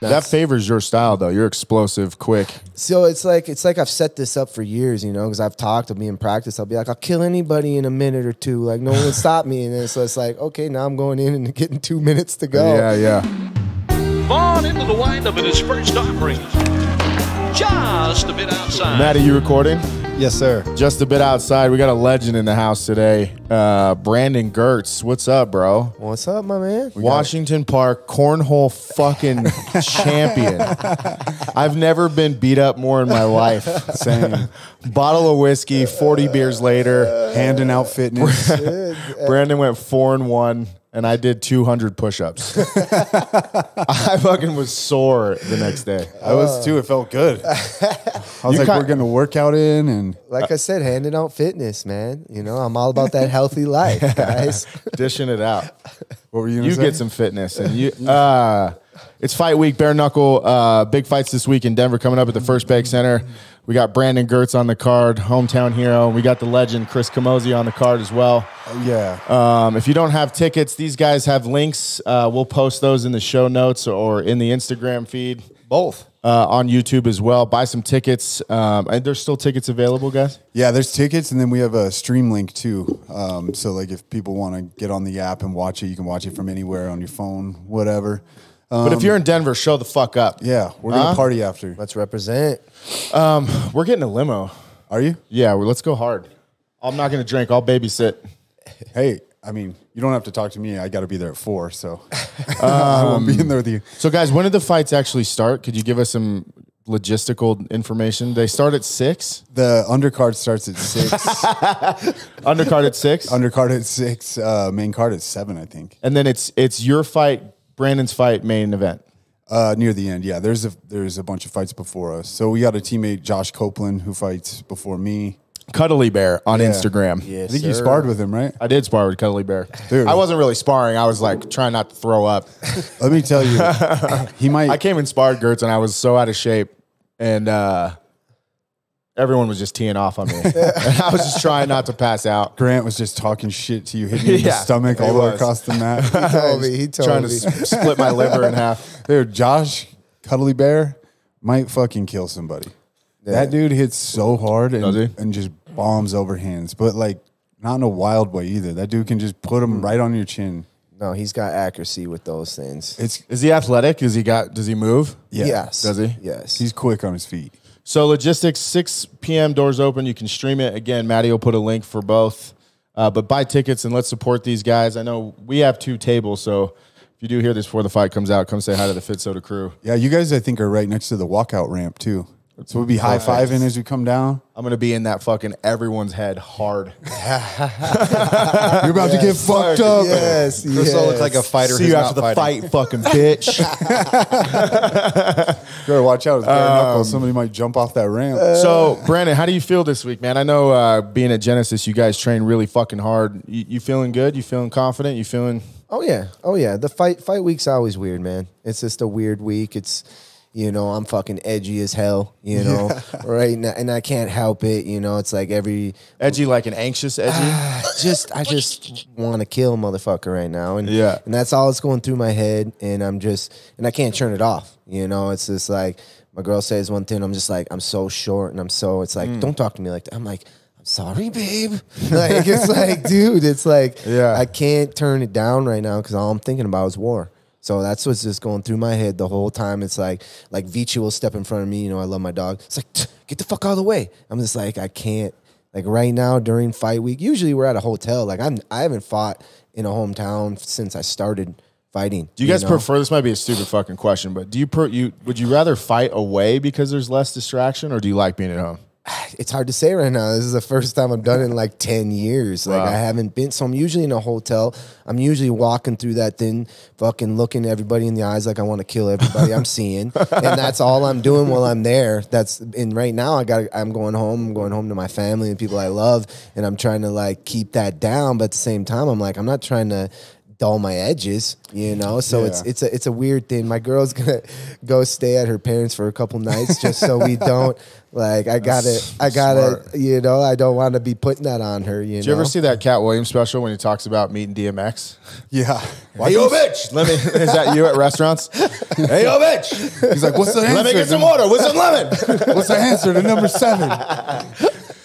that favors your style though. You're explosive, quick. So it's like it's like I've set this up for years, you know, because I've talked, I'll be in practice, I'll be like, I'll kill anybody in a minute or two, like no one will stop me, and then so it's like, okay, now I'm going in and getting two minutes to go. Yeah, yeah. Vaughn into the windup in his first offering. Just a bit outside. Matt, are you recording? Yes, sir. Just a bit outside. We got a legend in the house today. Uh, Brandon Girtz. What's up, bro? What's up, my man? Washington Park cornhole fucking champion. I've never been beat up more in my life. Same. Bottle of whiskey, 40 beers later. Handing out fitness. Brandon went four and one, and I did 200 push ups. I fucking was sore the next day. I was too. It felt good. I was You like, we're getting a workout in, and Like I said, handing out fitness, man. You know, I'm all about that healthy life, guys. Dishing it out. what were you? You say? get some fitness, and you. Uh, it's fight week, bare knuckle. Uh, big fights this week in Denver coming up at the First Bank Center. We got Brandon Girtz on the card, hometown hero. We got the legend Chris Camozzi on the card as well. Oh, yeah. Um, if you don't have tickets, these guys have links. Uh, we'll post those in the show notes or in the Instagram feed. Both. Uh, on YouTube as well. Buy some tickets. Um, and there's still tickets available, guys. Yeah, there's tickets, and then we have a stream link too. Um, so like, if people want to get on the app and watch it, you can watch it from anywhere on your phone, whatever. But if you're in Denver, show the fuck up. Yeah, we're gonna Huh? party after. Let's represent. We're getting a limo. Are you? Yeah, well, let's go hard. I'm not going to drink. I'll babysit. Hey, I mean, you don't have to talk to me. I got to be there at four, so I won't be in there with you. So, guys, when did the fights actually start? Could you give us some logistical information? They start at six. The undercard starts at six. Undercard at six, undercard at six. Uh, main card at seven, I think. and then it's it's your fight, Brandon's fight, main event. Uh, near the end, yeah. There's a there's a bunch of fights before us. So we got a teammate, Josh Copeland, who fights before me. Cuddly Bear on Yeah. Instagram. Yes, I think you sir. sparred with him, right? I did spar with Cuddly Bear. Dude. I wasn't really sparring. I was like trying not to throw up. Let me tell you, he might. I came and sparred Girtz, and I was so out of shape, and uh, everyone was just teeing off on me. and I was just trying not to pass out. Grant was just talking shit to you, hitting you in the Yeah, stomach all the way was. across the mat. He told me. He told trying to me. s- split my liver in half. Dude, Josh Cuddly Bear might fucking kill somebody. That dude hits so hard Does he? and, and just bombs overhands, but like not in a wild way either. That dude can just put him mm. right on your chin. No, he's got accuracy with those things. It's Is he athletic? Is he got? Does he move? yeah. Yes. Does he? Yes. He's quick on his feet. So logistics, 6 p.m. doors open. You can stream it. Again, Maddie will put a link for both. Uh, but buy tickets and let's support these guys. I know we have two tables, so if you do hear this before the fight comes out, come say hi to the Fit Soda crew. Yeah, you guys I think are right next to the walkout ramp too. So we'll be high fiving as we come down. I'm gonna be in that fucking everyone's head hard. You're about to get fucked up. yes. Chris will look yes. like a fighter. See who's you not after the fighting. fight, fucking bitch. You better watch out. It's bare knuckles. Somebody might jump off that ramp. so, Brandon, how do you feel this week, man? I know uh, being at Genesis, you guys train really fucking hard. You, you feeling good? You feeling confident? You feeling? Oh yeah, oh yeah. The fight fight week's always weird, man. It's just a weird week. It's you know I'm fucking edgy as hell, you know, right? now, And I can't help it, you know. It's like every Edgy, like an anxious edgy. just I just want to kill a motherfucker right now, and Yeah. and that's all that's going through my head, and I'm just and I can't turn it off, you know. It's just like my girl says one thing, I'm just like I'm so short, and I'm so it's Mm. like don't talk to me like that. I'm like. I'm Sorry, babe. Like it's like, dude, it's like Yeah. I can't turn it down right now because all I'm thinking about is war. So that's what's just going through my head the whole time. It's like like Vici will step in front of me. You know, I love my dog. It's like get the fuck out of the way. I'm just like I can't. Like right now during fight week, usually we're at a hotel. Like I'm I haven't fought in a hometown since I started fighting. Do you guys know? prefer? This might be a stupid fucking question, but do you per, you would you rather fight away because there's less distraction, or do you like being at home? It's hard to say right now. This is the first time I've done it in like 10 years. Like Wow. I haven't been so I'm usually in a hotel. I'm usually walking through that thing, fucking looking everybody in the eyes like I want to kill everybody I'm seeing. And that's all I'm doing while I'm there. That's and right now I got I'm going home, I'm going home to my family and people I love and I'm trying to like keep that down, but at the same time I'm like I'm not trying to dull my edges, you know. So it's it's a it's a weird thing. My girl's gonna go stay at her parents for a couple nights just so we don't like. I got it, I gotta, smart. you know. I don't want to be putting that on her. You Did you ever see that Katt Williams special when he talks about meeting DMX? Yeah. Hey, yo, bitch. Let me. Is that you at restaurants? hey, yo, bitch. He's like, what's the answer? Let me get some to- water with some lemon. What's the answer to number seven?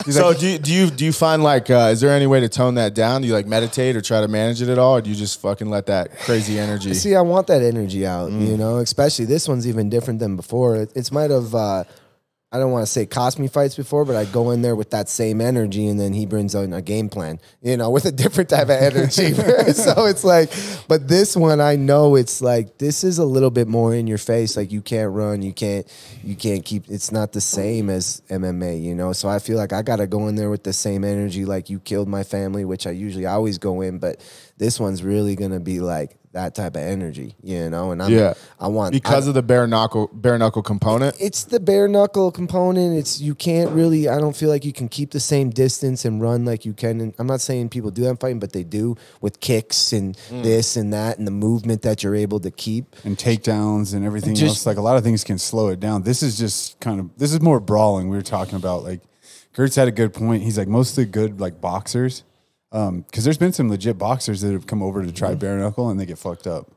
He's so like, do you, do you do you find like uh, is there any way to tone that down? Do you like meditate or try to manage it at all, or do you just fucking let that crazy energy? See, I want that energy out, Mm. you know, especially this one's even different than before. It, it's might have, uh, I don't want to say cost me fights before, but I go in there with that same energy and then he brings on a game plan, you know, with a different type of energy. so it's like, but this one, I know it's like, this is a little bit more in your face. Like you can't run, you can't, you can't keep, it's not the same as MMA, you know? So I feel like I got to go in there with the same energy. Like you killed my family, which I usually always go in, but this one's really to be like, that type of energy, you know, and I'm, yeah, I want because I- of the bare knuckle bare knuckle component. it's the bare knuckle component. It's you can't really. I don't feel like you can keep the same distance and run like you can. And I'm not saying people do that in fighting, but they do with kicks and Mm. this and that and the movement that you're able to keep. and takedowns and everything Just- else. Like a lot of things can slow it down. This is just kind of this is more brawling. We were talking about like Girtz had a good point. He's like most of the good like boxers, because there's been some legit boxers that have come over to Mm-hmm. try bare knuckle and they get fucked up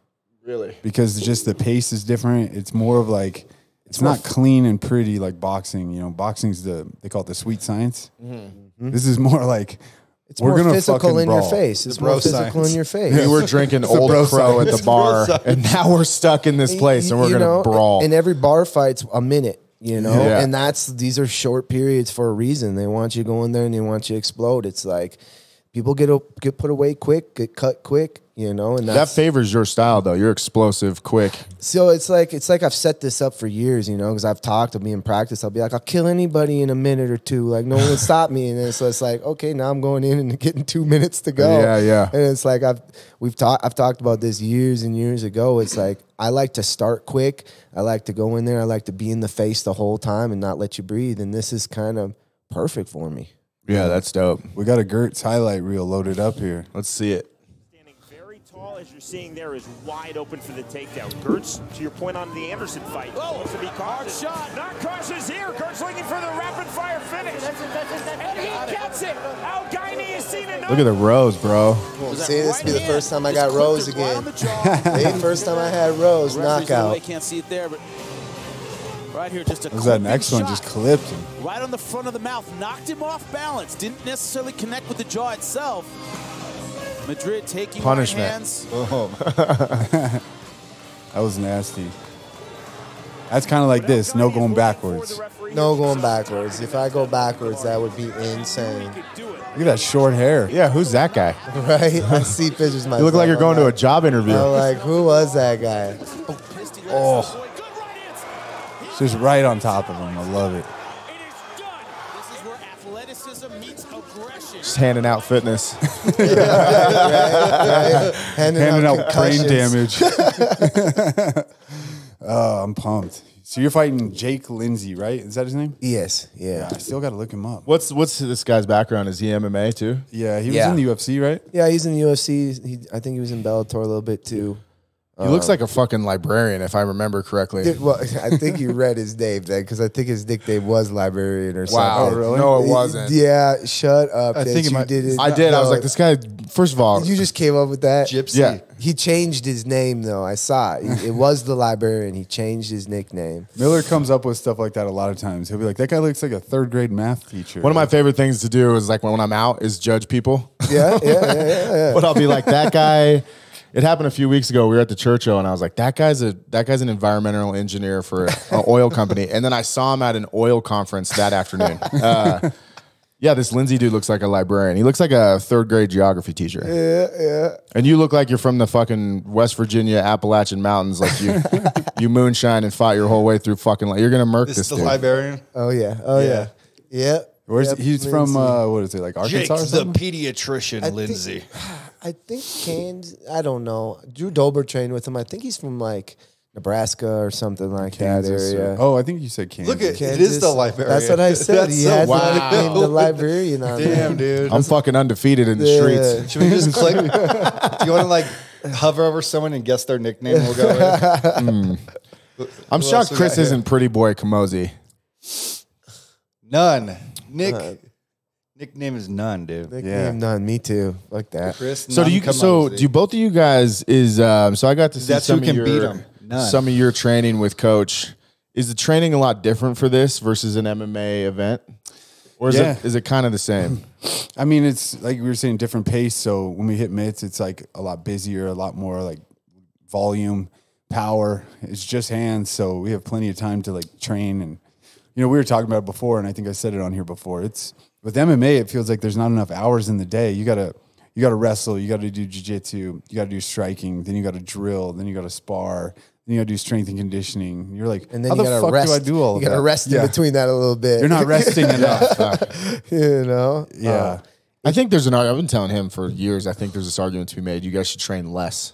Really? because just the pace is different. It's more of like it's not clean and pretty like boxing. You know, boxing's the they call it the sweet science. This is more like It's we're more gonna physical fucking in your brawl. face. It's bro more physical science. in your face. We were drinking old bro crow at the bar, and now we're stuck in this place, and we're You gonna know, brawl. And every bar fight's a minute, you know, Yeah. and that's these are short periods for a reason. They want you to go in there and they want you to explode. It's like people get get put away quick, get cut quick, you know, and that favors your style, though. You're explosive, quick. so it's like it's like I've set this up for years, you know, because I've talked, I'll be in practice, I'll be like, I'll kill anybody in a minute or two, like no one will stop me, and then so it's like, okay, now I'm going in and getting two minutes to go, Yeah, yeah. and it's like I've we've talked, I've talked about this years and years ago. It's like I like to start quick, I like to go in there, I like to be in the face the whole time and not let you breathe, and this is kind of perfect for me. Yeah, that's dope. We got a Girtz highlight reel loaded up here. Let's see it. Standing very tall, as you're seeing there, is wide open for the takedown. Girtz, to your point on the Anderson fight, oh, looks to be cautious. shot. Not cautious here. Girtz looking for the rapid fire finish. And he gets it. Al Guinee has seen enough. Look at the rows, bro. See, this will be the first time I got Rose again. Hey, first time I had Rose I knockout. can't see it there, but right here, just a Was that clipping next one just clipped him? right on the front of the mouth, knocked him off balance. Didn't necessarily connect with the jaw itself. Madrid taking right Punishment. hands. Oh. That was nasty. That's kind of like this. No going backwards. No going backwards. If I go backwards, that would be insane. Look at that short hair. Yeah, who's that guy? Right? I see pictures myself. You look like you're I'm going to a job interview. I'm like, who was that guy? Oh, it's just right on top of him. I love it. This is where athleticism meets aggression. Just handing out fitness. Handing, Handing out brain damage. oh, I'm pumped. So you're fighting Jake Lindsay, right? Is that his name? Yes, yeah. I still got to look him up. What's what's this guy's background? Is he MMA too? Yeah, he was Yeah. in the UFC, right? Yeah, he's in the UFC. He, I think he was in Bellator a little bit too. He looks like um, a fucking librarian, if I remember correctly. Did- well, I think you read his name then because I think his nickname was librarian or Wow. something. Oh, really? No, it wasn't. Yeah, shut up. I Ditch. think it you might- did it. I did. I was No, like, this guy. First of all, You just came up with that. Gypsy. yeah. He changed his name though. I saw it. It was the librarian. He changed his nickname. Miller comes up with stuff like that a lot of times. He'll be like, "That guy looks like a third grade math teacher." One of my favorite things to do is like when I'm out is judge people. Yeah, yeah, yeah, yeah. yeah. but I'll be like that guy. It happened a few weeks ago. We were at the Churchill, and I was like, "That guy's a that guy's an environmental engineer for an oil company." And then I saw him at an oil conference that afternoon. Uh, yeah, this Lindsay dude looks like a librarian. He looks like a third grade geography teacher. Yeah, yeah. And you look like you're from the fucking West Virginia Appalachian Mountains, like you you moonshine and fought your whole way through fucking. Like, you're gonna murk This this, is the dude. librarian. Oh yeah. Oh yeah. Yeah. Where's Yep, he's from? Uh, what is it like Jake, Arkansas or the pediatrician, I think- Lindsay. I think Kane's. I don't know. Drew Dober trained with him. I think he's from like Nebraska or something like Kansas that or- oh, I think you said Kansas. Look at- It Kansas. is the librarian. That's what I said. That's he so has wow. the nickname, the librarian on there. Damn, dude. I'm fucking undefeated in the Yeah. streets. Should we just click? Do you want to like hover over someone and guess their nickname. We'll go. With. Hmm. I'm Who shocked Chris got here? isn't Pretty Boy Camozzi. None. Nick. Uh, nickname is none, dude. Nickname Yeah. none. Me too. Like that. Chris. So do you? None So Camozzi. do both of you guys? Is um, so I got to see That's some who of your beat 'em. None. some of your training with Coach. Is the training a lot different for this versus an MMA event, or is Yeah. it is it kind of the same? I mean, it's like we were saying, different pace. So when we hit mitts, it's like a lot busier, a lot more like volume, power. It's just hands, so we have plenty of time to like train. And you know, we were talking about it before, and I think I said it on here before. It's with MMA, it feels like there's not enough hours in the day. You gotta you gotta wrestle, you gotta do jujitsu, you gotta do striking, then you gotta drill, then you gotta spar. Then you gotta do strength and conditioning. You're like, And then how you the gotta fuck rest. do I do all you of gotta that? rest Yeah. in between that a little bit. You're not resting enough. you know. yeah. Oh. I think there's an. I've been telling him for years. I think there's this argument to be made. You guys should train less.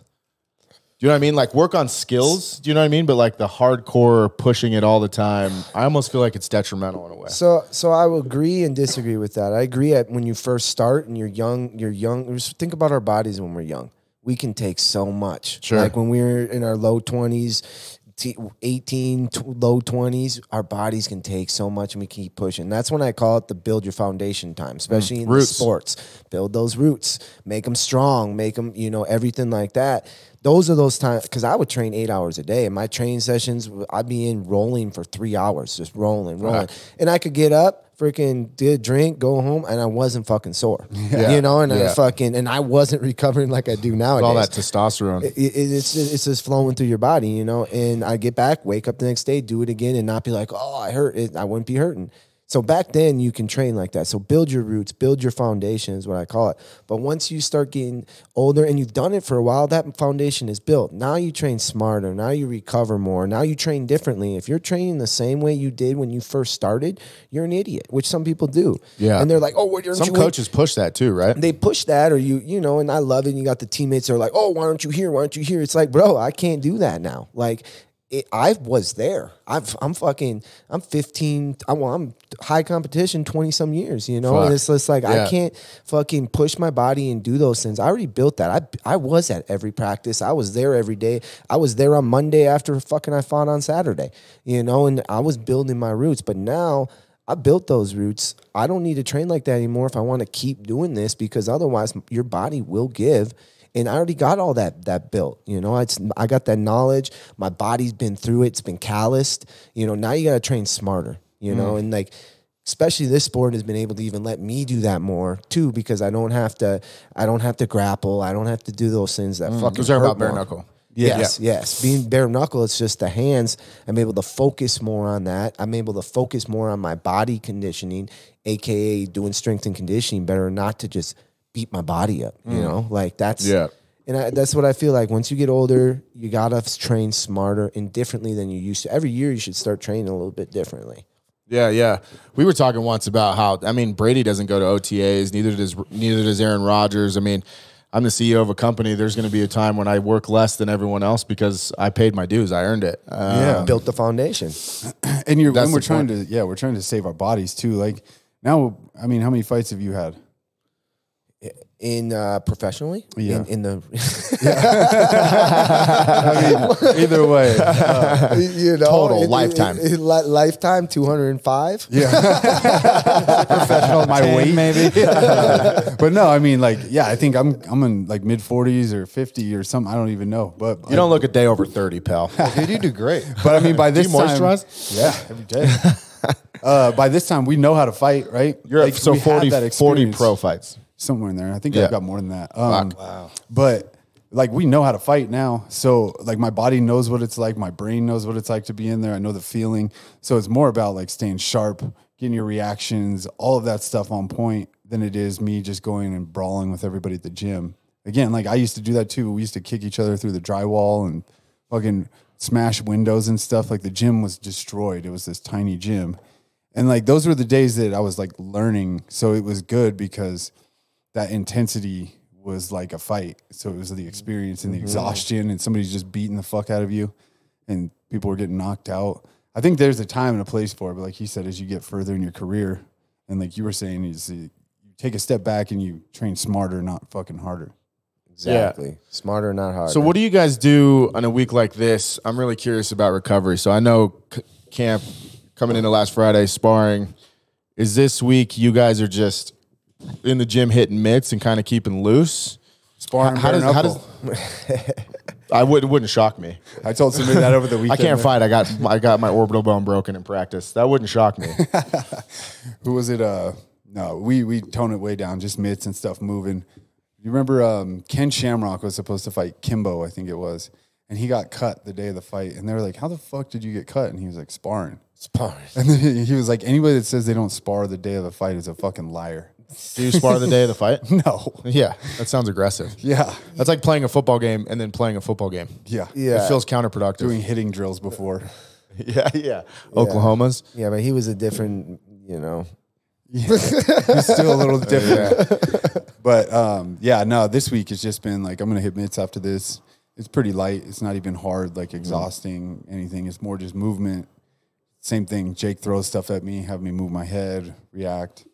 Do you know what I mean? Like work on skills. Do you know what I mean? But like the hardcore pushing it all the time, I almost feel like it's detrimental in a way. So, so I will agree and disagree with that. I agree at when you first start and you're young, you're young. Just think about our bodies when we're young. We can take so much. Sure. Like when we're in our low twenties, 18, low twenties, our bodies can take so much and we keep pushing. That's when I call it the build your foundation time, mm, especially in the sports. Build those roots, make them strong, make them, you know, everything like that. Those are those times because I would train eight hours a day. In my training sessions, I'd be in rolling for three hours, just rolling, rolling. And I could get up, freaking did a drink, go home, and I wasn't fucking sore. You know, and I fucking and I wasn't recovering like I do nowadays. all that testosterone. It- it- it's it's just flowing through your body, you know. And I get back, wake up the next day, do it again, and not be like, oh, I hurt it. I wouldn't be hurting. So back then, you can train like that. So build your roots, build your foundation is what I call it. But once you start getting older and you've done it for a while, that foundation is built. Now you train smarter. Now you recover more. Now you train differently. If you're training the same way you did when you first started, you're an idiot, which some people do. Yeah. and they're like, oh, what? aren't Some you- coaches push that too, right? they push that or you you know and i love it and you got the teammates that are like oh why aren't you here why aren't you here it's like bro i can't do that now like it, I was there. I've, I'm fucking. I'm 15. I, well, I'm high competition 20 some years. You know, and it's just like Yeah. I can't fucking push my body and do those things. I already built that. I I was at every practice. I was there every day. I was there on Monday after fucking I fought on Saturday. You know, and I was building my roots. But now I built those roots. I don't need to train like that anymore if I want to keep doing this because otherwise your body will give. And I already got all that that built. You know, it's, I got that knowledge. My body's been through it. It's been calloused. You know, now you got to train smarter. You know, mm. and like especially this sport has been able to even let me do that more too because I don't have to. I don't have to grapple. I don't have to do those things that mm. fucking. Those are about bare knuckle. Yes, yes. Being bare knuckle, it's just the hands. I'm able to focus more on that. I'm able to focus more on my body conditioning, aka doing strength and conditioning better, not to just beat my body up. You know, like that's Yeah. And I, that's what I feel like. Once you get older, you gotta train smarter and differently than you used to. Every year, you should start training a little bit differently. Yeah, yeah. We were talking once about how I mean Brady doesn't go to OTAs, neither does neither does Aaron Rodgers. I mean, I'm the CEO of a company. There's going to be a time when I work less than everyone else because I paid my dues. I earned it. Uh, Yeah. Built the foundation. and you're That's when we're trying point. to yeah we're trying to save our bodies too like now i mean how many fights have you had In uh, professionally, Yeah. in, in the either way uh, you know Total, in- in- lifetime. in- in li- lifetime two hundred and five. yeah professional my weight maybe but no i mean like yeah i think i'm i'm in like mid 40s or 50 or something i don't even know but You don't look a day over 30, pal. Dude, you do great. but i mean by Do this you time moisturize? yeah every day uh, by this time we know how to fight right You're Like, at, so we 40, 40 pro fights. Somewhere in there. I think Yeah. I've got more than that. Um, wow. But like we know how to fight now. So like my body knows what it's like. My brain knows what it's like to be in there. I know the feeling. So it's more about like staying sharp, getting your reactions, all of that stuff on point than it is me just going and brawling with everybody at the gym. Again, like I used to do that too. We used to kick each other through the drywall and fucking smash windows and stuff. Like the gym was destroyed. It was this tiny gym. And like those were the days that I was like learning. So it was good because that intensity was like a fight. So it was the experience and the mm-hmm. exhaustion, and somebody's just beating the fuck out of you, and people were getting knocked out. I think there's a time and a place for it, but like he said, as you get further in your career, and like you were saying, is you take a step back and you train smarter, not fucking harder. Exactly. Smarter, not harder. So, what do you guys do on a week like this? I'm really curious about recovery. So, I know c- camp coming into last Friday sparring. Is this week you guys are just in the gym hitting mitts and kind of keeping loose? Sparring How does how does. I would it wouldn't shock me. I told somebody that over the weekend. I can't fight. I got I got my orbital bone broken in practice. That wouldn't shock me. Who was it? Uh, no, we we tone it way down, just mitts and stuff moving. You remember um, Ken Shamrock was supposed to fight Kimbo, I think it was, and he got cut the day of the fight. And they were like, "How the fuck did you get cut?" And he was like, "Sparring." Sparring. And he was like, "Anybody that says they don't spar the day of the fight is a fucking liar." Do you spar the day of the fight? No. Yeah, that sounds aggressive. Yeah. That's like playing a football game and then playing a football game. Yeah. Yeah. It feels counterproductive. Doing hitting drills before. yeah, yeah. Oklahoma's. Yeah, but he was a different, you know. He's still a little different. But um, yeah, no, this week has just been like I'm gonna hit mitts after this. It's pretty light. It's not even hard, like exhausting anything. It's more just movement. Same thing. Jake throws stuff at me, have me move my head, react.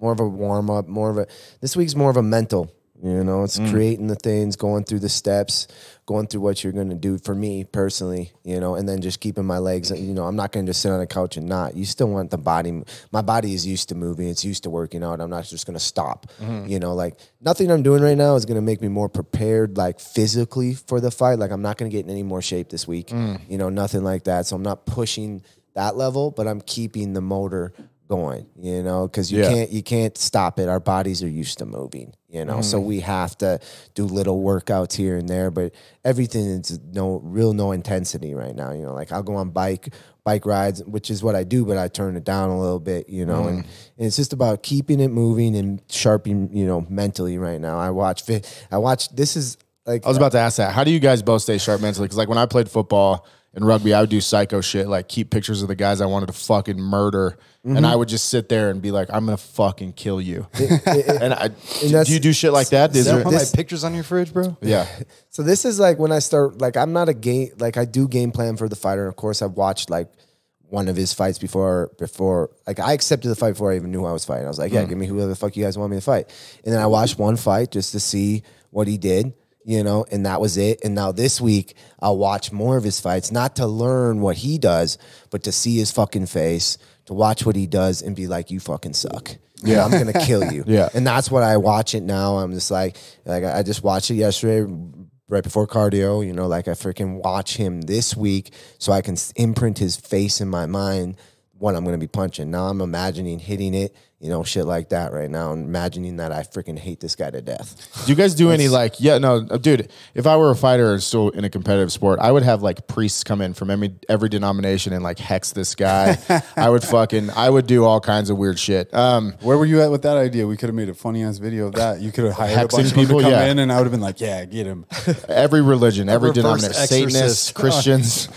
More of a warm up, more of a this week's more of a mental. You know, it's mm. creating the things, going through the steps, going through what you're going to do for me personally, you know, and then just keeping my legs, you know, I'm not going to just sit on a couch and not. You still want the body. My body is used to moving, it's used to working out. I'm not just going to stop. Mm-hmm. You know, like nothing I'm doing right now is going to make me more prepared, like physically for the fight. Like I'm not going to get in any more shape this week, mm. you know, nothing like that. So I'm not pushing that level, but I'm keeping the motor going, you know, because you Yeah. can't you can't stop it. Our bodies are used to moving, you know, Mm-hmm. so we have to do little workouts here and there, but everything is no real no intensity right now. You know, like I'll go on bike bike rides, which is what I do, but I turn it down a little bit, you know, and, Mm. and it's just about keeping it moving and sharpening, you know, mentally right now. I watch I watch this is like I was about to ask that. How do you guys both stay sharp mentally? Because like when I played football and rugby, I would do psycho shit, like keep pictures of the guys I wanted to fucking murder, Mm-hmm. and I would just sit there and be like, "I'm gonna fucking kill you." and I, that's- do you do shit like that? Is there- This- my pictures on your fridge, bro? yeah, So this is like when I start like I'm not a game like I do game plan for the fighter. Of course, I've watched like one of his fights before before like I accepted the fight before I even knew I was fighting. I was like, yeah, give me whoever the fuck you guys want me to fight. And then I watched one fight just to see what he did, you know, and that was it. And now this week I'll watch more of his fights, not to learn what he does, but to see his fucking face, to watch what he does and be like, you fucking suck. Yeah, I'm gonna kill you. Yeah. and that's what I watch it now. I'm just like, like I just watched it yesterday, right before cardio. You know, like I freaking watch him this week so I can imprint his face in my mind what I'm gonna be punching. Now I'm imagining hitting it, you know, shit like that right now, and imagining that I freaking hate this guy to death. Do you guys do any like yeah no uh, dude if I were a fighter and still in a competitive sport I would have like priests come in from every every denomination and like hex this guy I would fucking I would do all kinds of weird shit um Where were you at with that idea? We could have made a funny ass video of that. You could have hired a Hexing bunch of people people? to come Yeah. in, and I would have been like, "Yeah, get him." every religion every reverse denomination Satanists. Christians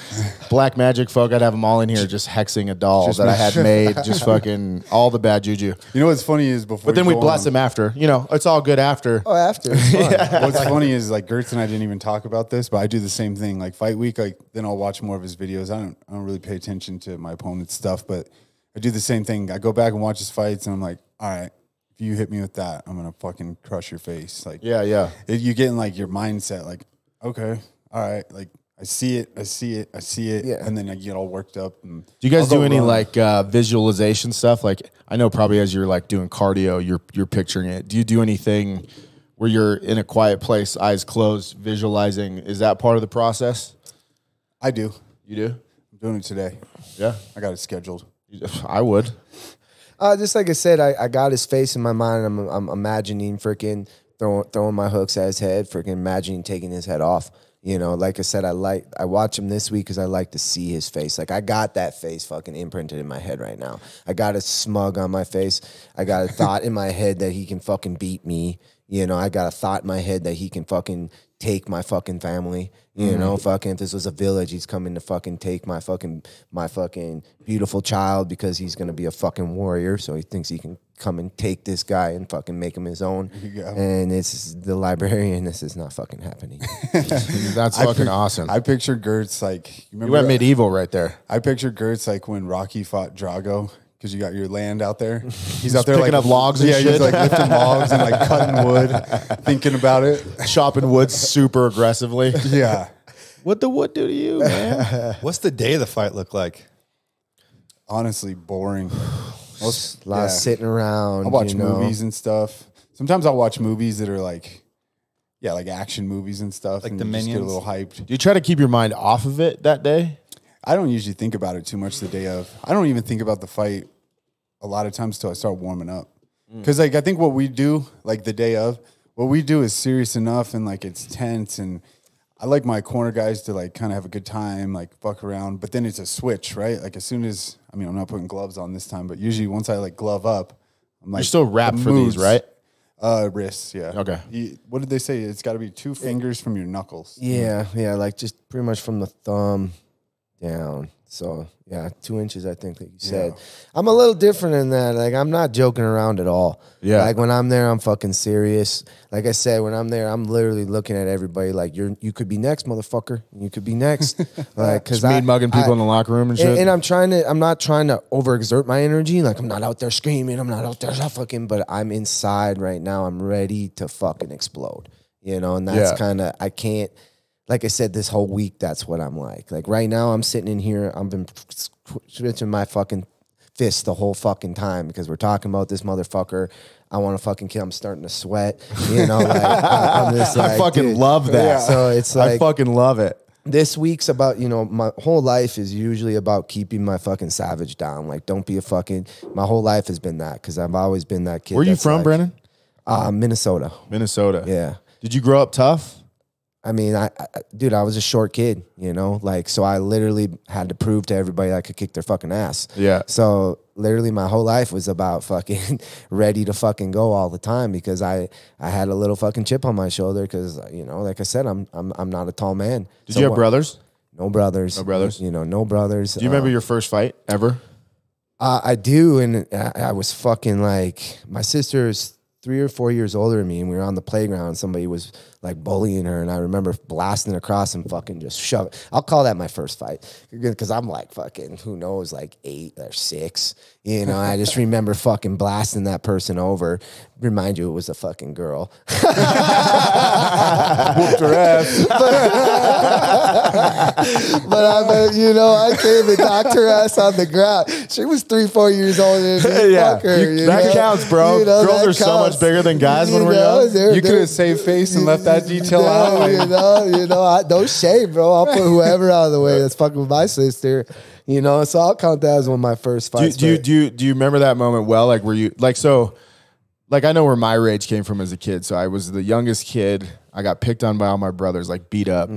black magic folk I'd have them all in here just hexing a doll that I had made just fucking all the bad juju You know what's funny is before. but then we bless on- him after you know it's all good after Oh, after it's fun. What's funny is like Girtz and I didn't even talk about this, but I do the same thing. Like fight week, like then I'll watch more of his videos. I don't, I don't really pay attention to my opponent's stuff, but I do the same thing. I go back and watch his fights, and I'm like, all right, if you hit me with that, I'm gonna fucking crush your face. Like, yeah yeah it, you get in like your mindset, like, okay, all right, like I see it, I see it, I see it, Yeah. and then I get all worked up. And Do you guys I'll do any run. like uh, visualization stuff? Like I know probably as you're like doing cardio, you're you're picturing it. Do you do anything where you're in a quiet place, eyes closed, visualizing? Is that part of the process? I do. You do? I'm doing it today. Yeah, I got it scheduled. I would. Uh, just like I said, I, I got his face in my mind. I'm, I'm imagining freaking throwing throwing my hooks at his head, freaking imagining taking his head off. You know, like I said, I like I watch him this week because I like to see his face. Like I got that face fucking imprinted in my head right now. I got a smug on my face. I got a thought in my head that he can fucking beat me. You know, I got a thought in my head that he can fucking take my fucking family. You mm-hmm. know, fucking if this was a village, he's coming to fucking take my fucking my fucking beautiful child because he's gonna be a fucking warrior. So he thinks he can come and take this guy and fucking make him his own. And it's the librarian. This is not fucking happening. That's I fucking pic- awesome. I picture Girtz like you you went uh, medieval right there. I picture Girtz like when Rocky fought Drago because you got your land out there. He's out there picking like up logs and yeah, shit. he's like lifting logs and like cutting wood, thinking about it. Chopping wood super aggressively. Yeah, what the wood do to you, man? What's the day of the fight look like? honestly, boring. Most, A lot of yeah. sitting around. I watch you know. movies and stuff. Sometimes I'll watch movies that are like, yeah, like action movies and stuff. Like and the you just Get a little hyped. Do you try to keep your mind off of it that day? I don't usually think about it too much the day of. I don't even think about the fight a lot of times till I start warming up. Mm. Because like I think what we do like the day of, what we do is serious enough and like it's tense and I like my corner guys to like kind of have a good time, like fuck around. But then it's a switch, right? Like as soon as I mean I'm not putting gloves on this time, but usually once I like glove up, I'm like You're still wrapped the for these, moods- right? Uh, wrists, yeah. Okay. You- what did they say? It's got to be two fingers from your knuckles. Yeah, yeah, like just pretty much from the thumb down. So yeah, two inches. I think that you said. I'm a little different in that. Like I'm not joking around at all. Yeah. Like when I'm there, I'm fucking serious. Like I said, when I'm there, I'm literally looking at everybody like you're. You could be next, motherfucker. You could be next. like because mean mugging people in the locker room and shit. and, and I'm trying to. I'm not trying to overexert my energy. Like I'm not out there screaming. I'm not out there fucking. But I'm inside right now. I'm ready to fucking explode. You know, and that's Yeah. kind of. I can't. Like I said, this whole week, that's what I'm like. Like right now, I'm sitting in here. I've been switching my fucking fist the whole fucking time because we're talking about this motherfucker. I want to fucking kill. I'm starting to sweat. You know, like I'm just like, I fucking dude. love that. So it's like I fucking love it. this week's about you know my whole life is usually about keeping my fucking savage down like don't be a fucking my whole life has been that because i've always been that kid Where are you from, like- Brennan? uh minnesota Minnesota. yeah Did you grow up tough? I mean I, I dude i was a short kid you know like so i literally had to prove to everybody i could kick their fucking ass Yeah. so literally my whole life was about fucking ready to fucking go all the time because i i had a little fucking chip on my shoulder because you know like i said i'm i'm, I'm not a tall man Did So you have what- brothers? no brothers No brothers? you know no brothers Do you remember your first fight ever? Uh, I do, and I, I was fucking like my sister is three or four years older than me, and we were on the playground. And somebody was like bullying her, and I remember blasting across and fucking just shove. I'll call that my first fight because I'm like fucking who knows, like eight or six. You know, I just remember fucking blasting that person over. Remind you, it was a fucking girl. Whooped her ass. but I, but, you know, I came and knocked her ass on the ground. She was three, four years older than me. Yeah, her, you- that know? counts, bro. You know, Girls are so much bigger than guys when You we're know, young. they're- You could have saved face and left that detail no, out. you know, you know, I, no shame, bro. I'll put whoever out of the way that's fucking with my sister. You know, so I'll count that as one of my first Do you, fights. do you do you do you remember that moment well? Like were you like so? Like I know where my rage came from as a kid. So I was the youngest kid. I got picked on by all my brothers, like beat up.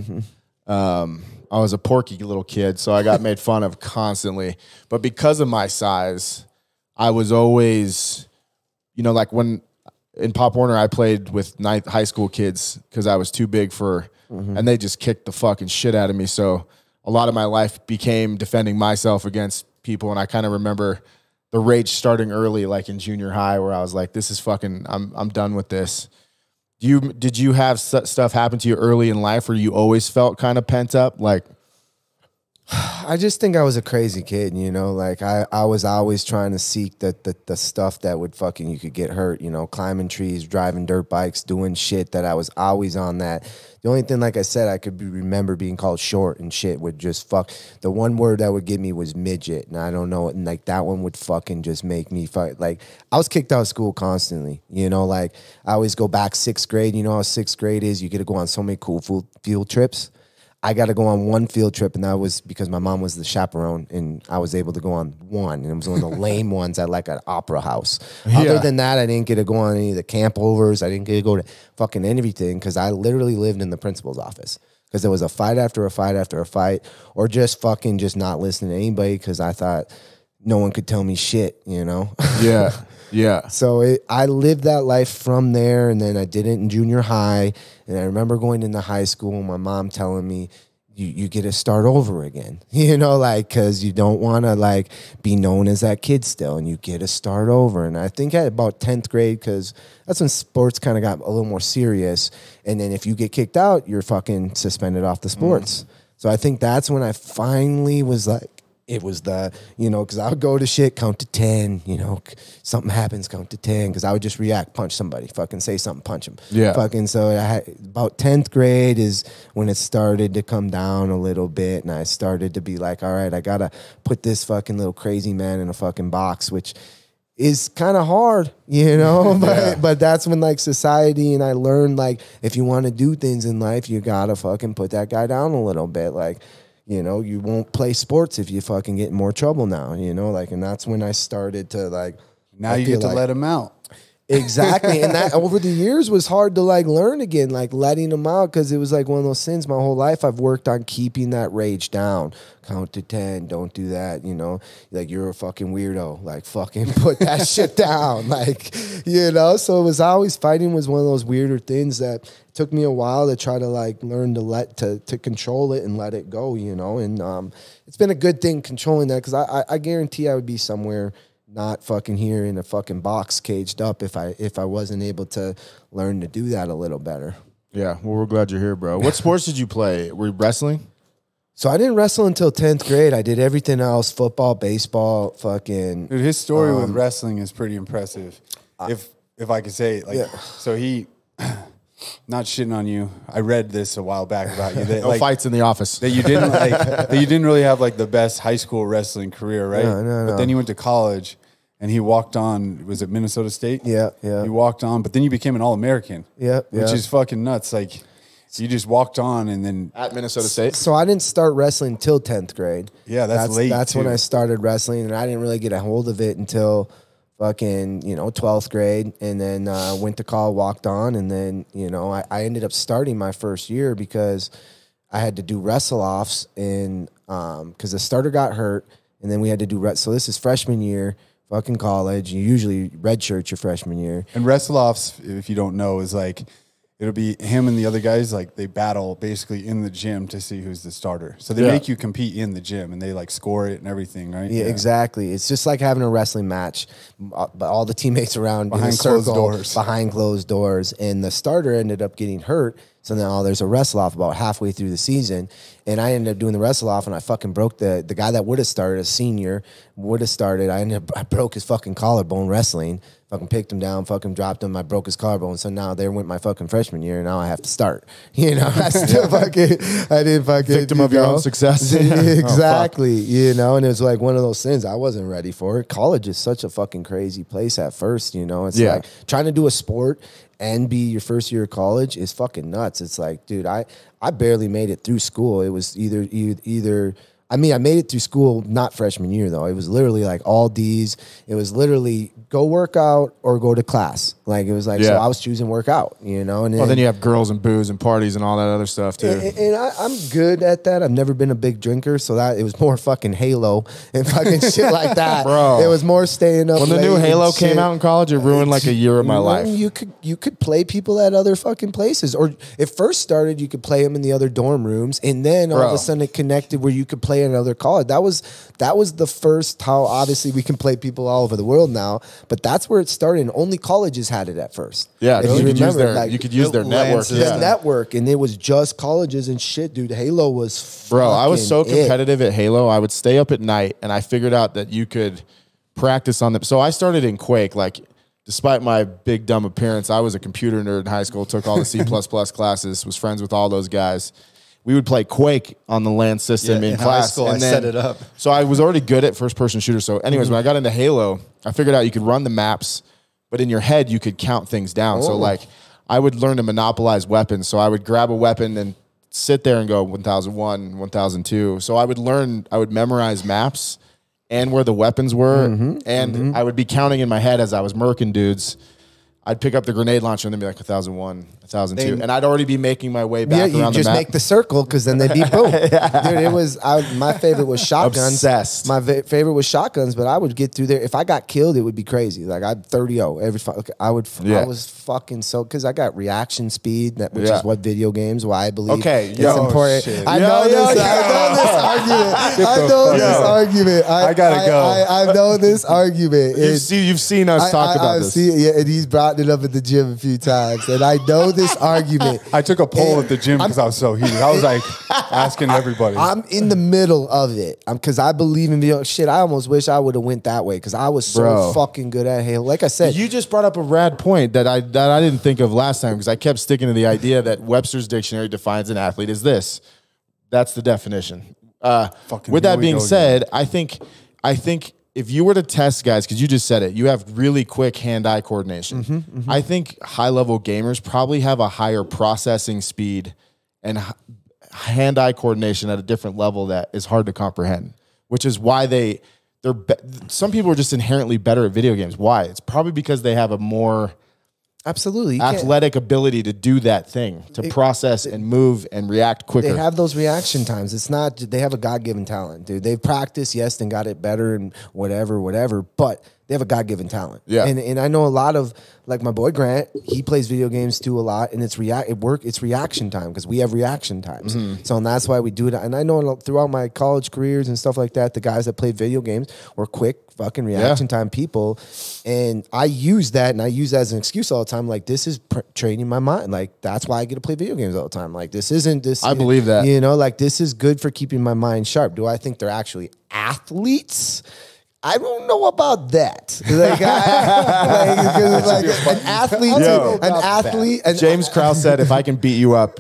Um, I was a porky little kid, so I got made fun of constantly. But because of my size, I was always, you know, like when in Pop Warner, I played with ninth high school kids because I was too big for, mm-hmm. and they just kicked the fucking shit out of me. So a lot of my life became defending myself against people, and I kind of remember the rage starting early, like in junior high, where I was like, "This is fucking, I'm I'm done with this." Do you did you have stu- stuff happen to you early in life where you always felt kind of pent up, like? I just think I was a crazy kid, you know. Like I, I was always trying to seek the, the the stuff that would fucking you could get hurt, you know, climbing trees, driving dirt bikes, doing shit that I was always on that. The only thing, like I said, I could be, remember being called short and shit would just fuck. The one word that would give me was midget, and I don't know, and like that one would fucking just make me fuck. Like I was kicked out of school constantly, you know. Like I always go back sixth grade. You know how sixth grade is? You get to go on so many cool field trips. I got to go on one field trip, and that was because my mom was the chaperone, and I was able to go on one, and it was one of the lame ones at like an opera house. Other than that, I didn't get to go on any of the campovers. I didn't get to go to fucking anything because I literally lived in the principal's office because there was a fight after a fight after a fight, or just fucking just not listening to anybody because I thought no one could tell me shit, you know. Yeah, yeah. So it, I lived that life from there, and then I did it in junior high. And I remember going into high school, and my mom telling me, "You you get to start over again," you know, like because you don't want to like be known as that kid still, and you get to start over. And I think at about tenth grade, because that's when sports kind of got a little more serious. And then if you get kicked out, you're fucking suspended off the mm. sports. So I think that's when I finally was like, it was the you know because I would go to shit count to ten you know something happens count to ten because I would just react punch somebody fucking say something punch them Yeah. fucking so I had about tenth grade is when it started to come down a little bit and I started to be like all right I gotta put this fucking little crazy man in a fucking box which is kind of hard, you know. But but that's when like society and I learned like if you want to do things in life, you gotta fucking put that guy down a little bit. Like, you know, you won't play sports if you fucking get in more trouble now, you know. Like, and that's when I started to like. Now I you get to like- let him out. Exactly. and that over the years was hard to like learn again, like letting them out because it was like one of those sins. My whole life I've worked on keeping that rage down. Count to 10, don't do that, you know. Like you're a fucking weirdo. Like fucking put that shit down. Like, you know. So it was always fighting was one of those weirder things that took me a while to try to like learn to let to to control it and let it go, you know. And um it's been a good thing controlling that because I, I I guarantee I would be somewhere not fucking here in a fucking box caged up if I if I wasn't able to learn to do that a little better. Yeah, well, we're glad you're here, bro. What sports did you play? Were you wrestling? So I didn't wrestle until 10th grade. I did everything else, football, baseball, fucking Dude, his story with um, wrestling is pretty impressive. if if I could say, it, like, Yeah. so he, not shitting on you. I read this a while back about you. That, No like, fights in the office. that you didn't like that you didn't really have like the best high school wrestling career, right? No, no, But no. then you went to college and he walked on was it Minnesota State? Yeah, yeah. You walked on, but then you became an all American. Yeah, Which yeah. is fucking nuts. Like you just walked on and then At Minnesota State. So I didn't start wrestling until 10th grade. Yeah, that's late, That's when. I started wrestling, and I didn't really get a hold of it until fucking, you know, 12th grade. And then uh, went to college, walked on, and then, you know, I, I ended up starting my first year because I had to do wrestle offs in, because the starter got hurt, and then we had to do, so this is freshman year, fucking college. You usually redshirt your freshman year. And wrestle offs, if you don't know, is like it'll be him and the other guys like they battle basically in the gym to see who's the starter. So they Yeah. make you compete in the gym and they like score it and everything, right? Yeah, exactly. It's just like having a wrestling match, uh, but all the teammates around Behind closed circle, doors. behind closed doors, and the starter ended up getting hurt. So now there's a wrestle off about halfway through the season, and I ended up doing the wrestle off, and I fucking broke the the guy that would have started, a senior, would have started. I ended up I broke his fucking collarbone wrestling. Fucking picked him down, fucking dropped him. I broke his collarbone. So now there went my fucking freshman year, and now I have to start. You know, I still fucking, I didn't fucking Victim you of your own success. Oh, exactly Oh, you know and it was like one of those things i wasn't ready for college is such a fucking crazy place at first you know it's Yeah. like trying to do a sport and be your first year of college is fucking nuts. It's like dude i i barely made it through school. It was either either, either I mean, I made it through school, not freshman year though. It was literally like all D's. It was literally go work out or go to class. Like it was like so. I was choosing workout, you know. And Well, then you have girls and booze and parties and all that other stuff too. and, and I, I'm good at that. I've never been a big drinker, so that it was more fucking Halo and fucking shit like that. Bro. it was more staying up. when the new Halo came shit. out in college, it ruined like a year of my You life. You could you could play people at other fucking places, or it first started. You could play them in the other dorm rooms, and then all of a sudden it connected where you could play at another college. That was that was the first. How obviously we can play people all over the world now, but that's where it started. And only colleges had it at first. Yeah, If 'cause you, could use remember, their like, you could use their network. lenses. the Yeah. network, and it was just colleges and shit, dude. Halo was Bro, I was so fucking it. competitive at Halo. I would stay up at night, and I figured out that you could practice on them. So I started in Quake. Like, despite my big dumb appearance, I was a computer nerd in high school. Took all the C classes. Was friends with all those guys. We would play Quake on the LAN system Yeah, in, in class. school, I set it up. So I was already good at first person shooter. So, anyways, Mm-hmm. when I got into Halo, I figured out you could run the maps, but in your head you could count things down. So Oh. like I would learn to monopolize weapons. So I would grab a weapon and sit there and go 1001, 1002. So I would learn, I would memorize maps and where the weapons were. Mm-hmm. and I would be counting in my head as I was murking dudes. I'd pick up the grenade launcher and then be like 1001, 1002. They- and I'd already be making my way back. Yeah, you just the make the circle because then they'd be boom. Dude, it was I, my favorite was shotguns. Obsessed. My favorite was shotguns, but I would get through there. If I got killed, it would be crazy. Like I'd 30 every. fu- I would. Yeah. I was fucking so because I got reaction speed, that which Yeah. is what video games. Why I believe. Okay, it's yo, important. shit. I Yo, know yo, this. I know this argument. I know this argument. I, I gotta go. I, I know this argument. You've, It's- seen, you've seen us I- talk I- about this. seen- yeah, and he's brought it up at the gym a few times, and I know this argument. I took a poll at the gym because I was so heated. I was like asking everybody. I'm in the middle of it. I'm because I believe in video. Shit, I almost wish I would have went that way because I was so Bro. fucking good at Halo. Like I said, You just brought up a rad point that I that I didn't think of last time because I kept sticking to the idea that Webster's dictionary defines an athlete as this. That's the definition. Uh, with that being said, I think I think if you were to test guys, because you just said it, you have really quick hand-eye coordination. Mm-hmm, I think high-level gamers probably have a higher processing speed and hand-eye coordination at a different level that is hard to comprehend. Which is why they they're some people are just inherently better at video games. Why? It's probably because they have a more absolutely you athletic ability to do that thing, to process and move and react quicker. They have those reaction times. It's not they have a God given talent, dude. They've practiced, yes, and got it better and whatever, whatever. But they have a God given talent. Yeah. And and I know a lot of like my boy Grant, he plays video games too a lot, and it's react it work. It's reaction time because we have reaction times. Mm-hmm. So and that's why we do it. And I know throughout my college careers and stuff like that, the guys that play video games were quick fucking reaction time people, and I use that and I use that as an excuse all the time. Like this is pr- training my mind. Like that's why I get to play video games all the time. Like this isn't this. I believe that. You know, like this is good for keeping my mind sharp. Do I think they're actually athletes? I don't know about that. Like, I, like, 'cause, like, an athlete, Yo. an athlete, and James Krause said, "If I can beat you up,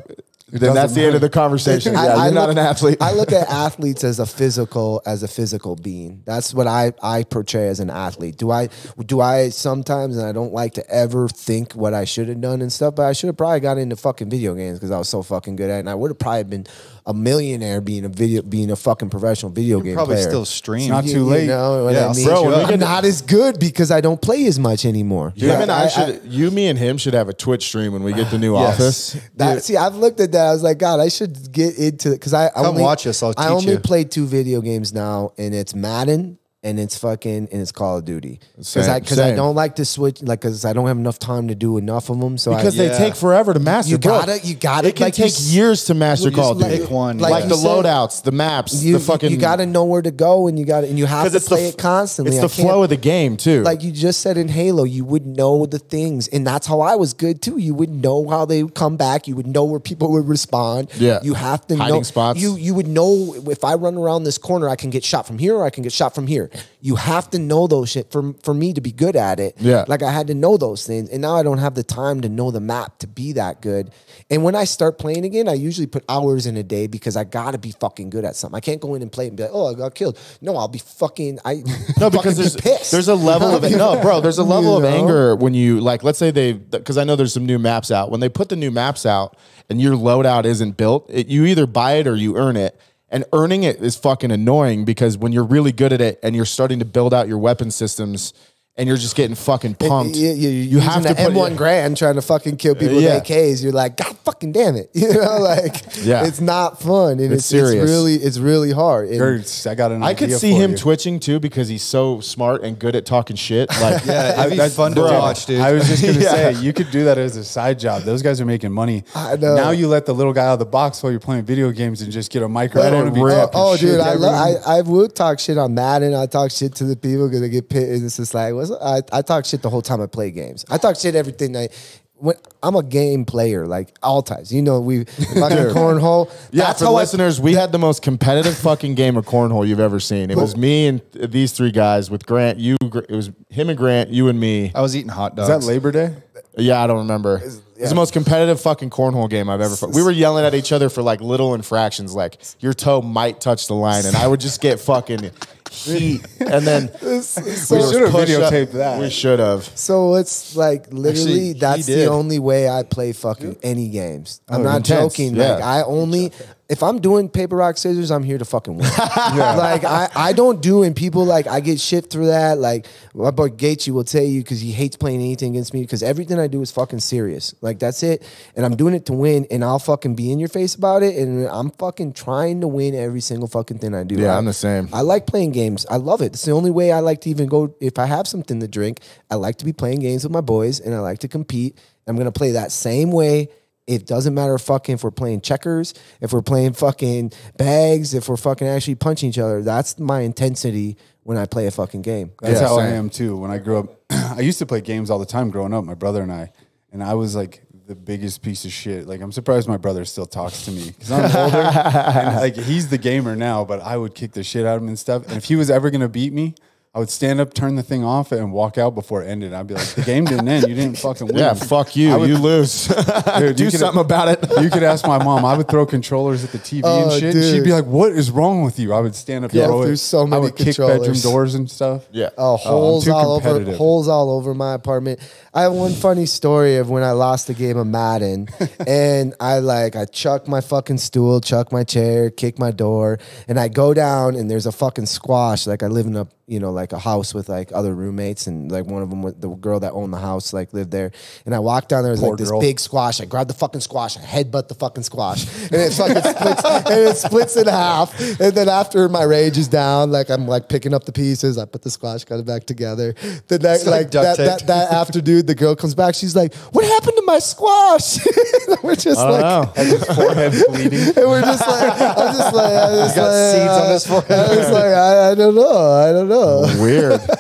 then that's the end of the conversation." Yeah, I- I you're not look- an athlete. I look at athletes as a physical, as a physical being. That's what I I portray as an athlete. Do I do I sometimes, and I don't like to ever think what I should have done and stuff, but I should have probably got into fucking video games because I was so fucking good at it, and I would have probably been a millionaire being a video, being a fucking professional video game Probably player. still stream. It's not You- too you late. know what Yeah, I I'll mean? set you I'm up. not as good because I don't play as much anymore. Him and I, I- should, you, me, and him should have a Twitch stream when we get the new Yes. office. That, see, I've looked at that. I was like, God, I should get into it because I Come only watch us, I'll I only you. play two video games now, and it's Madden and it's fucking and it's Call of Duty. Because I because I don't like to switch, like because I don't have enough time to do enough of them. So Because I, they Yeah. take forever to master. You gotta- you gotta- It can like take s- years to master Call of Duty. pick one, like, yeah. the said, loadouts, the maps, you, the fucking. you got to know where to go, and you got to and you have to play the, it constantly. It's the flow of the game too. like you just said in Halo, you would know the things, and that's how I was good too. You would know how they would come back. You would know where people would respond. Yeah. you have to Hiding know spots. You you would know if I run around this corner, I can get shot from here, or I can get shot from here. You have to know those shit for for me to be good at it. Yeah. like I had to know those things, and now I don't have the time to know the map to be that good. And when I start playing again, I usually put hours in a day because I gotta be fucking good at something. I can't go in and play and be like, oh, I got killed. No, I'll be fucking. I No, because be there's pissed. there's a level of no, bro. There's a level You of know? anger when you like. Let's say they because I know there's some new maps out. When they put the new maps out and your loadout isn't built, it, you either buy it or you earn it. And earning it is fucking annoying because when you're really good at it and you're starting to build out your weapon systems and you're just getting fucking pumped, You, you, you have to the put M1 your- Garand trying to fucking kill people Yeah. with AKs. You're like, God fucking damn it. You know, like Yeah. it's not fun. And It's it's, serious. it's really it's really hard. And Girtz, I got an I could see for him you. twitching too because he's so smart and good at talking shit. Like, Yeah, it'd be That's- fun to bro, watch, dude. I was just gonna Yeah. say you could do that as a side job. Those guys are making money. I know. Now you let the little guy out of the box while you're playing video games and just get a microphone and be rip. Oh, dude, I love. everyone. I, I would talk shit on Madden. I talk shit to the people because they get pissed. And it's just like, what's I, I talk shit the whole time I play games. I talk shit everything I. When I'm a game player, like all times, you know, we fucking cornhole. Yeah, That's for how I- listeners, we had the most competitive fucking game of cornhole you've ever seen. It was me and these three guys with Grant. You, it was him and Grant, you and me. I was eating hot Is dogs. that Labor Day? Yeah, I don't remember. It's the most competitive fucking cornhole game I've ever. We were yelling at each other for like little infractions, like your toe might touch the line, and I would just get fucking And then we should have videotaped that. We should have. So it's like literally Actually, that's the only way I play fucking any games. I'm Oh, not intense, joking. yeah. Like I only if I'm doing paper rock scissors, I'm here to fucking win. Like I, I don't do and people like I get shit through that. Like my boy Gaethje will tell you because he hates playing anything against me because everything I do is fucking serious. Like that's it, and I'm doing it to win, and I'll fucking be in your face about it, and I'm fucking trying to win every single fucking thing I do. Yeah, I- I'm the same. I like playing games. I love it. It's the only way I like to even go. If I have something to drink, I like to be playing games with my boys, and I like to compete. I'm gonna play that same way. It doesn't matter fucking if we're playing checkers, if we're playing fucking bags, if we're fucking actually punching each other. That's my intensity when I play a fucking game. That's Yeah, how I am too. When I grew up, I used to play games all the time growing up, my brother and I, and I was like the biggest piece of shit. Like I'm surprised my brother still talks to me because I'm older. and like he's the gamer now, but I would kick the shit out of him and stuff. And if he was ever gonna beat me, I would stand up, turn the thing off, and walk out before it ended. I'd be like, "The game didn't end. You didn't fucking win." Yeah, fuck you. Would- you lose. Dude, Do you could- something about it. You could ask my mom. I would throw controllers at the TV Oh, and shit. dude. She'd be like, "What is wrong with you?" I would stand up, Yeah, throw it. so I many would kick bedroom doors and stuff. Yeah. Uh, oh, holes too all over holes all over my apartment. I have one funny story of when I lost a game of Madden and I like I chuck my fucking stool, chuck my chair, kick my door, and I go down and there's a fucking squash. Like I live in a you know like a house with like other roommates and like one of them the girl that owned the house like lived there. And I walked down there, there's Poor like this girl. big squash. I grab the fucking squash, I headbutt the fucking squash, and it fucking splits and it splits in half. And then after my rage is down, like I'm like picking up the pieces, I put the squash got it back together. The next like like, that, that that afternoon, the girl comes back. She's like, "What happened my squash?" We're just I don't like, know. His forehead bleeding. and we're just like, I'm just like, I'm just got like, seeds on uh, his forehead. I was like, I, I don't know, I don't know. Weird.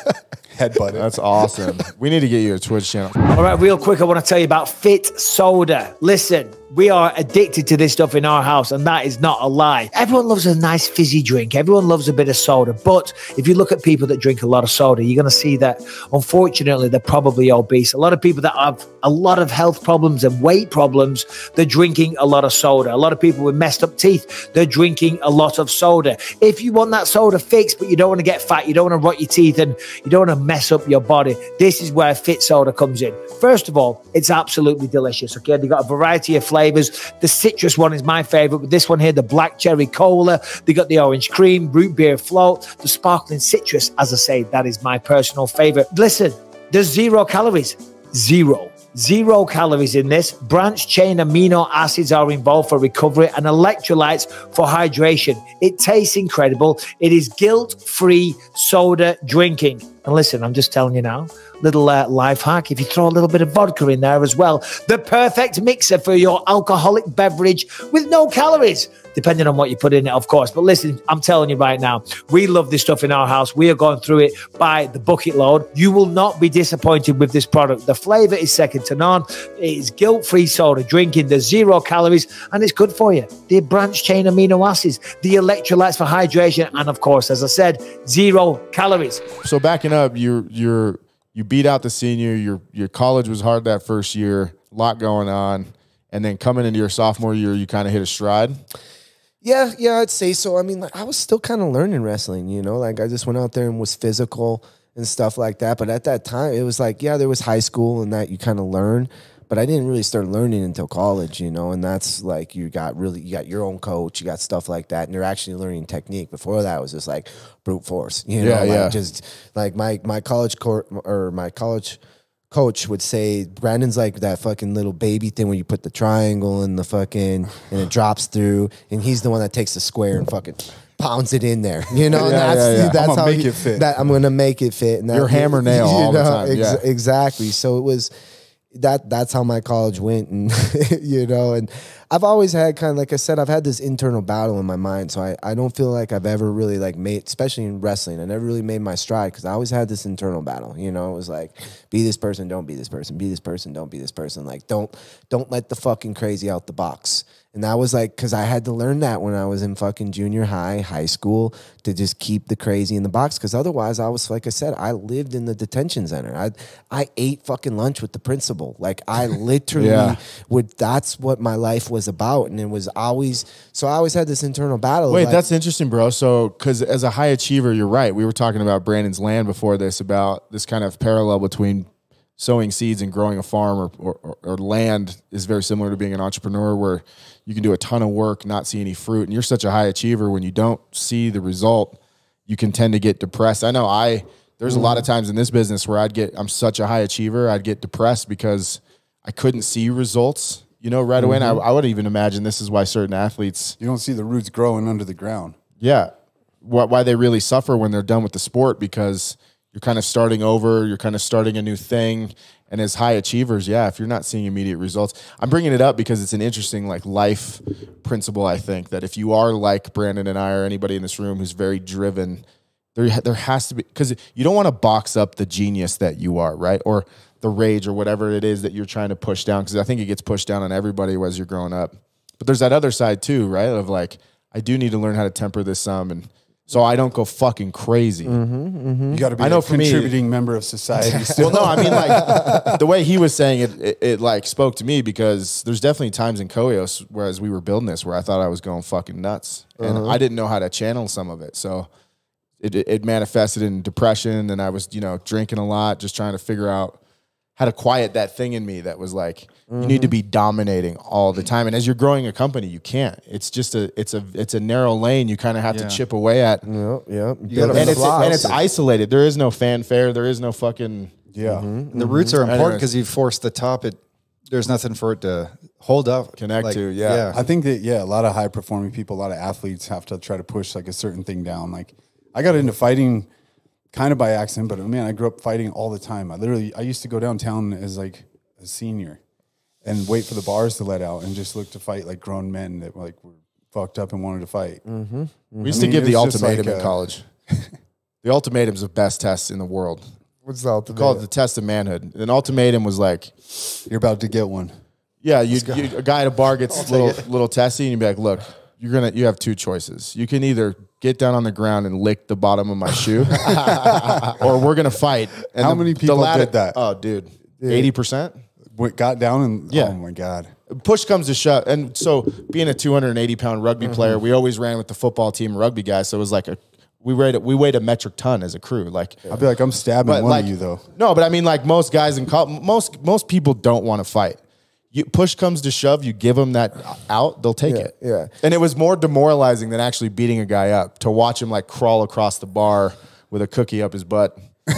Headbutt it. That's awesome. We need to get you a Twitch channel. All right, real quick, I want to tell you about Fit Soda. Listen, we are addicted to this stuff in our house, and that is not a lie. Everyone loves a nice fizzy drink, everyone loves a bit of soda. But if you look at people that drink a lot of soda, you're going to see that unfortunately they're probably obese. A lot of people that have a lot of health problems and weight problems, they're drinking a lot of soda. A lot of people with messed up teeth, they're drinking a lot of soda. If you want that soda fixed, but you don't want to get fat, you don't want to rot your teeth, and you don't want to mess up your body, this is where Fit Soda comes in. First of all, it's absolutely delicious. Okay, they've got a variety of flavors. The citrus one is my favorite, but this one here, the black cherry cola, they got the orange cream, root beer float, the sparkling citrus. As I say, that is my personal favorite. Listen, there's zero calories, zero. Zero calories in this. Branch chain amino acids are involved for recovery and electrolytes for hydration. It tastes incredible. It is guilt free soda drinking. And listen, I'm just telling you now, little uh, life hack. If you throw a little bit of vodka in there as well, the perfect mixer for your alcoholic beverage with no calories, depending on what you put in it, of course. But listen, I'm telling you right now, we love this stuff in our house. We are going through it by the bucket load. You will not be disappointed with this product. The flavor is second to none. It is guilt free soda drinking, there's zero calories, and it's good for you. The branched chain amino acids, the electrolytes for hydration, and of course, as I said, zero calories. So backing up, you're you're you beat out the senior. Your your college was hard that first year. A lot going on, and then coming into your sophomore year, you kind of hit a stride. Yeah, yeah, I'd say so. I mean, like, I was still kind of learning wrestling, you know, like I just went out there and was physical and stuff like that. But at that time, it was like, yeah, there was high school and that you kind of learn, but I didn't really start learning until college, you know. And that's like you got really, you got your own coach, you got stuff like that, and you're actually learning technique. Before that, it was just like brute force, you know, Yeah, like yeah. just like my my college court or my college coach would say Brandon's like that fucking little baby thing where you put the triangle in the fucking and it drops through, and he's the one that takes the square and fucking pounds it in there. You know, Yeah, that's yeah, yeah. that's I'm how make he- it fit. That I'm gonna make it fit. And that, Your hammer nail all the time, yeah. Exactly. So it was that that's how my college went and you know and i've always had kind of like i said i've had this internal battle in my mind so i, I don't feel like i've ever really like made especially in wrestling i never really made my stride because i always had this internal battle you know it was like be this person don't be this person be this person don't be this person like don't don't let the fucking crazy out the box and that was like because i had to learn that when i was in fucking junior high high school to just keep the crazy in the box because otherwise i was like i said i lived in the detention center i i ate fucking lunch with the principal like i literally Yeah. would that's what my life was about and it was always so i always had this internal battle Wait, like, that's interesting, bro. So, because as a high achiever, you're right. We were talking about Brandon's land before this about this kind of parallel between sowing seeds and growing a farm or, or, or land is very similar to being an entrepreneur where you can do a ton of work, not see any fruit. And you're such a high achiever when you don't see the result, you can tend to get depressed. I know I, there's a lot of mm-hmm. times in this business where I'd get, I'm such a high achiever, I'd get depressed because I couldn't see results, you know, right away. And I, mm-hmm. I would even imagine this is why certain athletes, You don't see the roots growing under the ground. yeah, why, why they really suffer when they're done with the sport because you're kind of starting over, you're kind of starting a new thing. And as high achievers, yeah, if you're not seeing immediate results, I'm bringing it up because it's an interesting like life principle. I think that if you are like Brandon and I or anybody in this room who's very driven, there there has to be because you don't want to box up the genius that you are, right? Or the rage or whatever it is that you're trying to push down because I think it gets pushed down on everybody as you're growing up. But there's that other side too, right? Of like I do need to learn how to temper this some and so I don't go fucking crazy. Mm-hmm, mm-hmm. You got to be I know a for me- contributing member of society. Still. Well, no, I mean like the way he was saying it, it, it like spoke to me because there's definitely times in Koios whereas we were building this where I thought I was going fucking nuts and uh-huh. I didn't know how to channel some of it. So it, it, it manifested in depression and I was, you know, drinking a lot, just trying to figure out how to quiet that thing in me that was like, you need to be mm-hmm. dominating all the time. And as you're growing a company, you can't. It's just a, it's a, it's a narrow lane. You kind of have Yeah. to chip away at. Yep, yep. And it's, and it's isolated. There is no fanfare. There is no fucking, yeah. Mm-hmm. And mm-hmm. the roots are important because you force the top. It there's nothing for it to hold up, Connect to, yeah. I think that yeah, a lot of high performing people, a lot of athletes have to try to push like a certain thing down. Like I got into fighting kind of by accident, but man, I grew up fighting all the time. I literally I used to go downtown as like a senior and wait for the bars to let out and just look to fight like grown men that like were fucked up and wanted to fight. Mm-hmm. Mm-hmm. We used I mean, to give the it was just ultimatum like, in college. the ultimatum's the best test in the world. What's the ultimate? Called the test of manhood. An ultimatum was like, You're about to get one. yeah, you, you a guy at a bar gets little little testy, and you'd be like, look, you're gonna you have two choices. You can either get down on the ground and lick the bottom of my shoe, or we're gonna fight. And How the- many people latter- did that? Oh, dude, eighty percent. Went, got down and oh Yeah. oh my god. push comes to shove. And so being a 280 pound rugby mm-hmm. player, we always ran with the football team rugby guys. So it was like a, we weighed, a- we weighed a metric ton as a crew. Like, I'd be like, I'm stabbing one like, of you though. no, but I mean like most guys in college, most, most people don't want to fight. You push comes to shove, you give them that out, they'll take Yeah, it. yeah. And it was more demoralizing than actually beating a guy up to watch him like crawl across the bar with a cookie up his butt.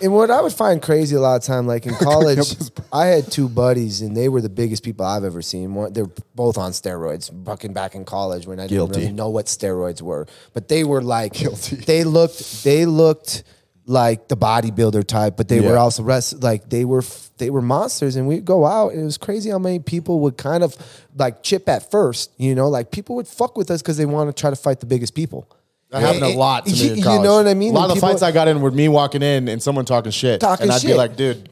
And what I would find crazy a lot of time, like in college, I had two buddies, and they were the biggest people I've ever seen. One, they're both on steroids. Fucking back in college when I didn't Guilty. really know what steroids were, but they were like, they looked, they looked like the bodybuilder type, but they were also rest, like they were, they were monsters. And we'd go out, and it was crazy how many people would kind of like chip at first, you know, like people would fuck with us because they want to try to fight the biggest people. That happened a lot to me you, know what I mean? A lot And of the fights I got in were me walking in and someone talking shit. Talking and I'd be like, dude,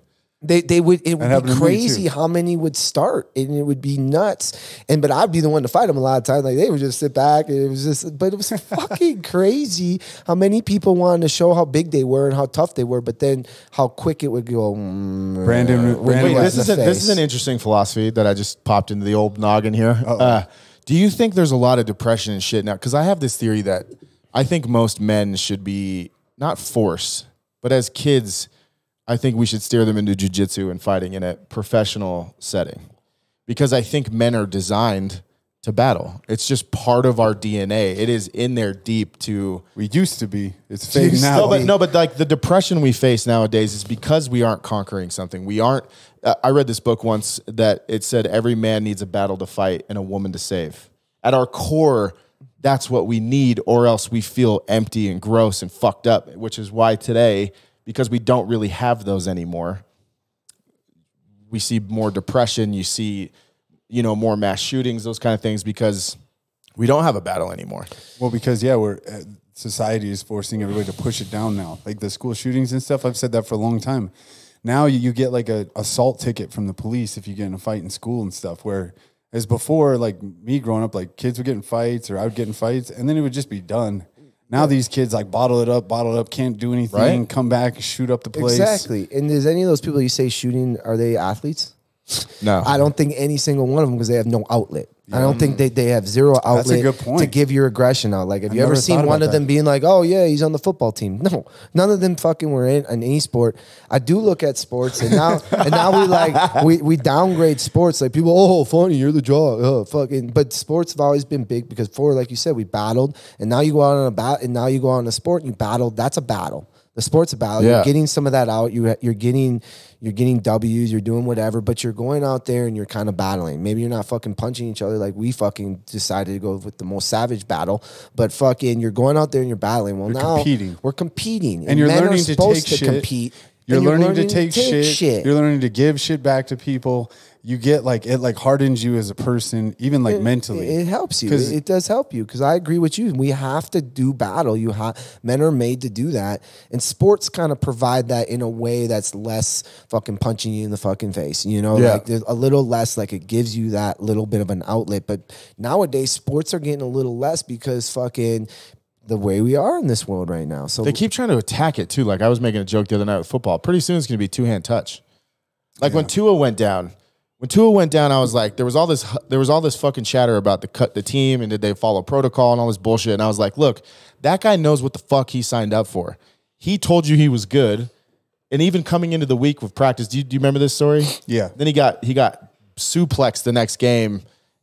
They they would it would be crazy how many would start and it would be nuts. And but I'd be the one to fight them a lot of times. Like they would just sit back and it was just but it was fucking crazy how many people wanted to show how big they were and how tough they were, but then how quick it would go. mm, Brandon- when Brandon- Wait, this is a, this is an interesting philosophy that I just popped into the old noggin here. Uh, do you think there's a lot of depression and shit now? Because I have this theory that I think most men should be not force, but as kids, I think we should steer them into jujitsu and fighting in a professional setting. Because I think men are designed to battle. It's just part of our DNA. It is in there deep to We used to be. It's to now. no, but no, but like the depression we face nowadays is because we aren't conquering something. We aren't. Uh, I read this book once that it said every man needs a battle to fight and a woman to save. At our core, that's what we need, or else we feel empty and gross and fucked up. Which is why today, because we don't really have those anymore, we see more depression. You see, you know, more mass shootings, those kind of things, because we don't have a battle anymore. Well, because yeah, we're uh, society is forcing everybody to push it down now. Like the school shootings and stuff. I've said that for a long time. Now you, you get like a assault ticket from the police if you get in a fight in school and stuff. Where as before, like me growing up, like kids would get in fights or I would get in fights, and then it would just be done. Now these kids like bottle it up, bottle it up, can't do anything, Right. come back, shoot up the place. Exactly. And is any of those people you say shooting are they athletes? No, I don't think any single one of them because they have no outlet. I don't think they, they have zero outlet good point. to give your aggression out. Like, have you ever seen one about of them that. being like, "Oh yeah, he's on the football team"? No, none of them fucking were in, in any sport. I do look at sports, and now and now we like we, we downgrade sports. Like people, oh funny, you're the jaw, oh fucking. But sports have always been big because for like you said, we battled, and now you go out on a bat, and now you go out on a sport and you battle. That's a battle. The sport's a battle. Yeah. You're getting some of that out. You you're getting you're getting W's. You're doing whatever, but you're going out there and you're kind of battling. Maybe you're not fucking punching each other like we fucking decided to go with the most savage battle, but fucking you're going out there and you're battling. Well, now competing. we're competing, and you're men are learning to take shit. compete. You're and learning, to take, shit. shit. You're learning to give shit back to people. You get like it like hardens you as a person, even like It- mentally. It, it helps you. 'Cause- It, it does help you because I agree with you. We have to do battle. You have men are made to do that, and sports kind of provide that in a way that's less fucking punching you in the fucking face. You know, Yeah. like a little less. Like it gives you that little bit of an outlet. But nowadays, sports are getting a little less because fucking the way we are in this world right now. So They keep trying to attack it too. Like I was making a joke the other night with football. Pretty soon it's going to be two hand touch. Like when Tua went down, when Tua went down, I was like, there was all this, there was all this fucking chatter about the cut the team and did they follow protocol and all this bullshit. And I was like, look, that guy knows what the fuck he signed up for. He told you he was good, and even coming into the week with practice, do you, do you remember this story? Yeah. Then he got he got suplexed the next game,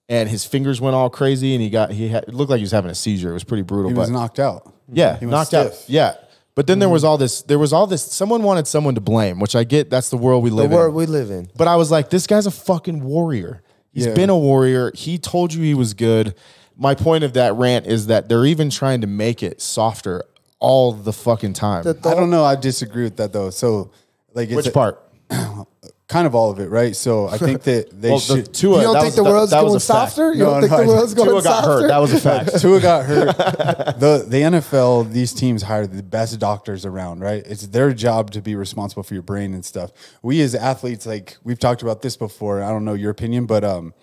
and his fingers went all crazy, and he got he had, it looked like he was having a seizure. It was pretty brutal. he was knocked out. yeah, He was knocked out. Yeah. But then there was mm-hmm. all this. There was all this. Someone wanted someone to blame, which I get. That's the world we live. the live world in. we live in. But I was like, this guy's a fucking warrior. He's Yeah. been a warrior. He told you he was good. My point of that rant is that they're even trying to make it softer all the fucking time. The- I don't know. I disagree with that though. So, like, it's Which a- part? kind of all of it, right? So, I think that they Well, the should. Tua, You don't think was- the world's that going softer? You No, don't think no, the world's going softer? Tua got softer? hurt. That was a fact. Tua got hurt. the The NFL, these teams hire the best doctors around, right? It's their job to be responsible for your brain and stuff. We as athletes, like we've talked about this before. I don't know your opinion, but um,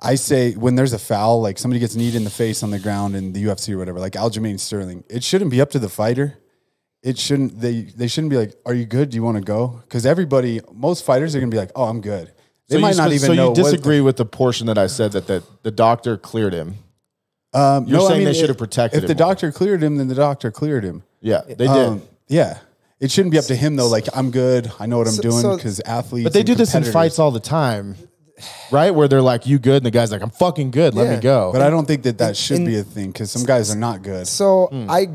I say when there's a foul, like somebody gets kneed in the face on the ground in the UFC or whatever, like Aljamain Sterling, it shouldn't be up to the fighter. It shouldn't. They they shouldn't be like, "Are you good? Do you want to go?" Because everybody, most fighters are gonna be like, "Oh, I'm good." They So might not so even know. you disagree with the portion that I said that the, the doctor cleared him. Um, You're no, I saying mean, they should have protected If him the more. doctor cleared him, then the doctor cleared him. Yeah, they did. Um, yeah. It shouldn't be up to him though. Like I'm good. I know what I'm So- doing so- because athletes. But they do this in fights all the time, right? Where they're like, "You good?" and the guy's like, "I'm fucking good. Let Yeah. me go." But I don't think that that should and- be a thing because some guys are not good. So Hmm. I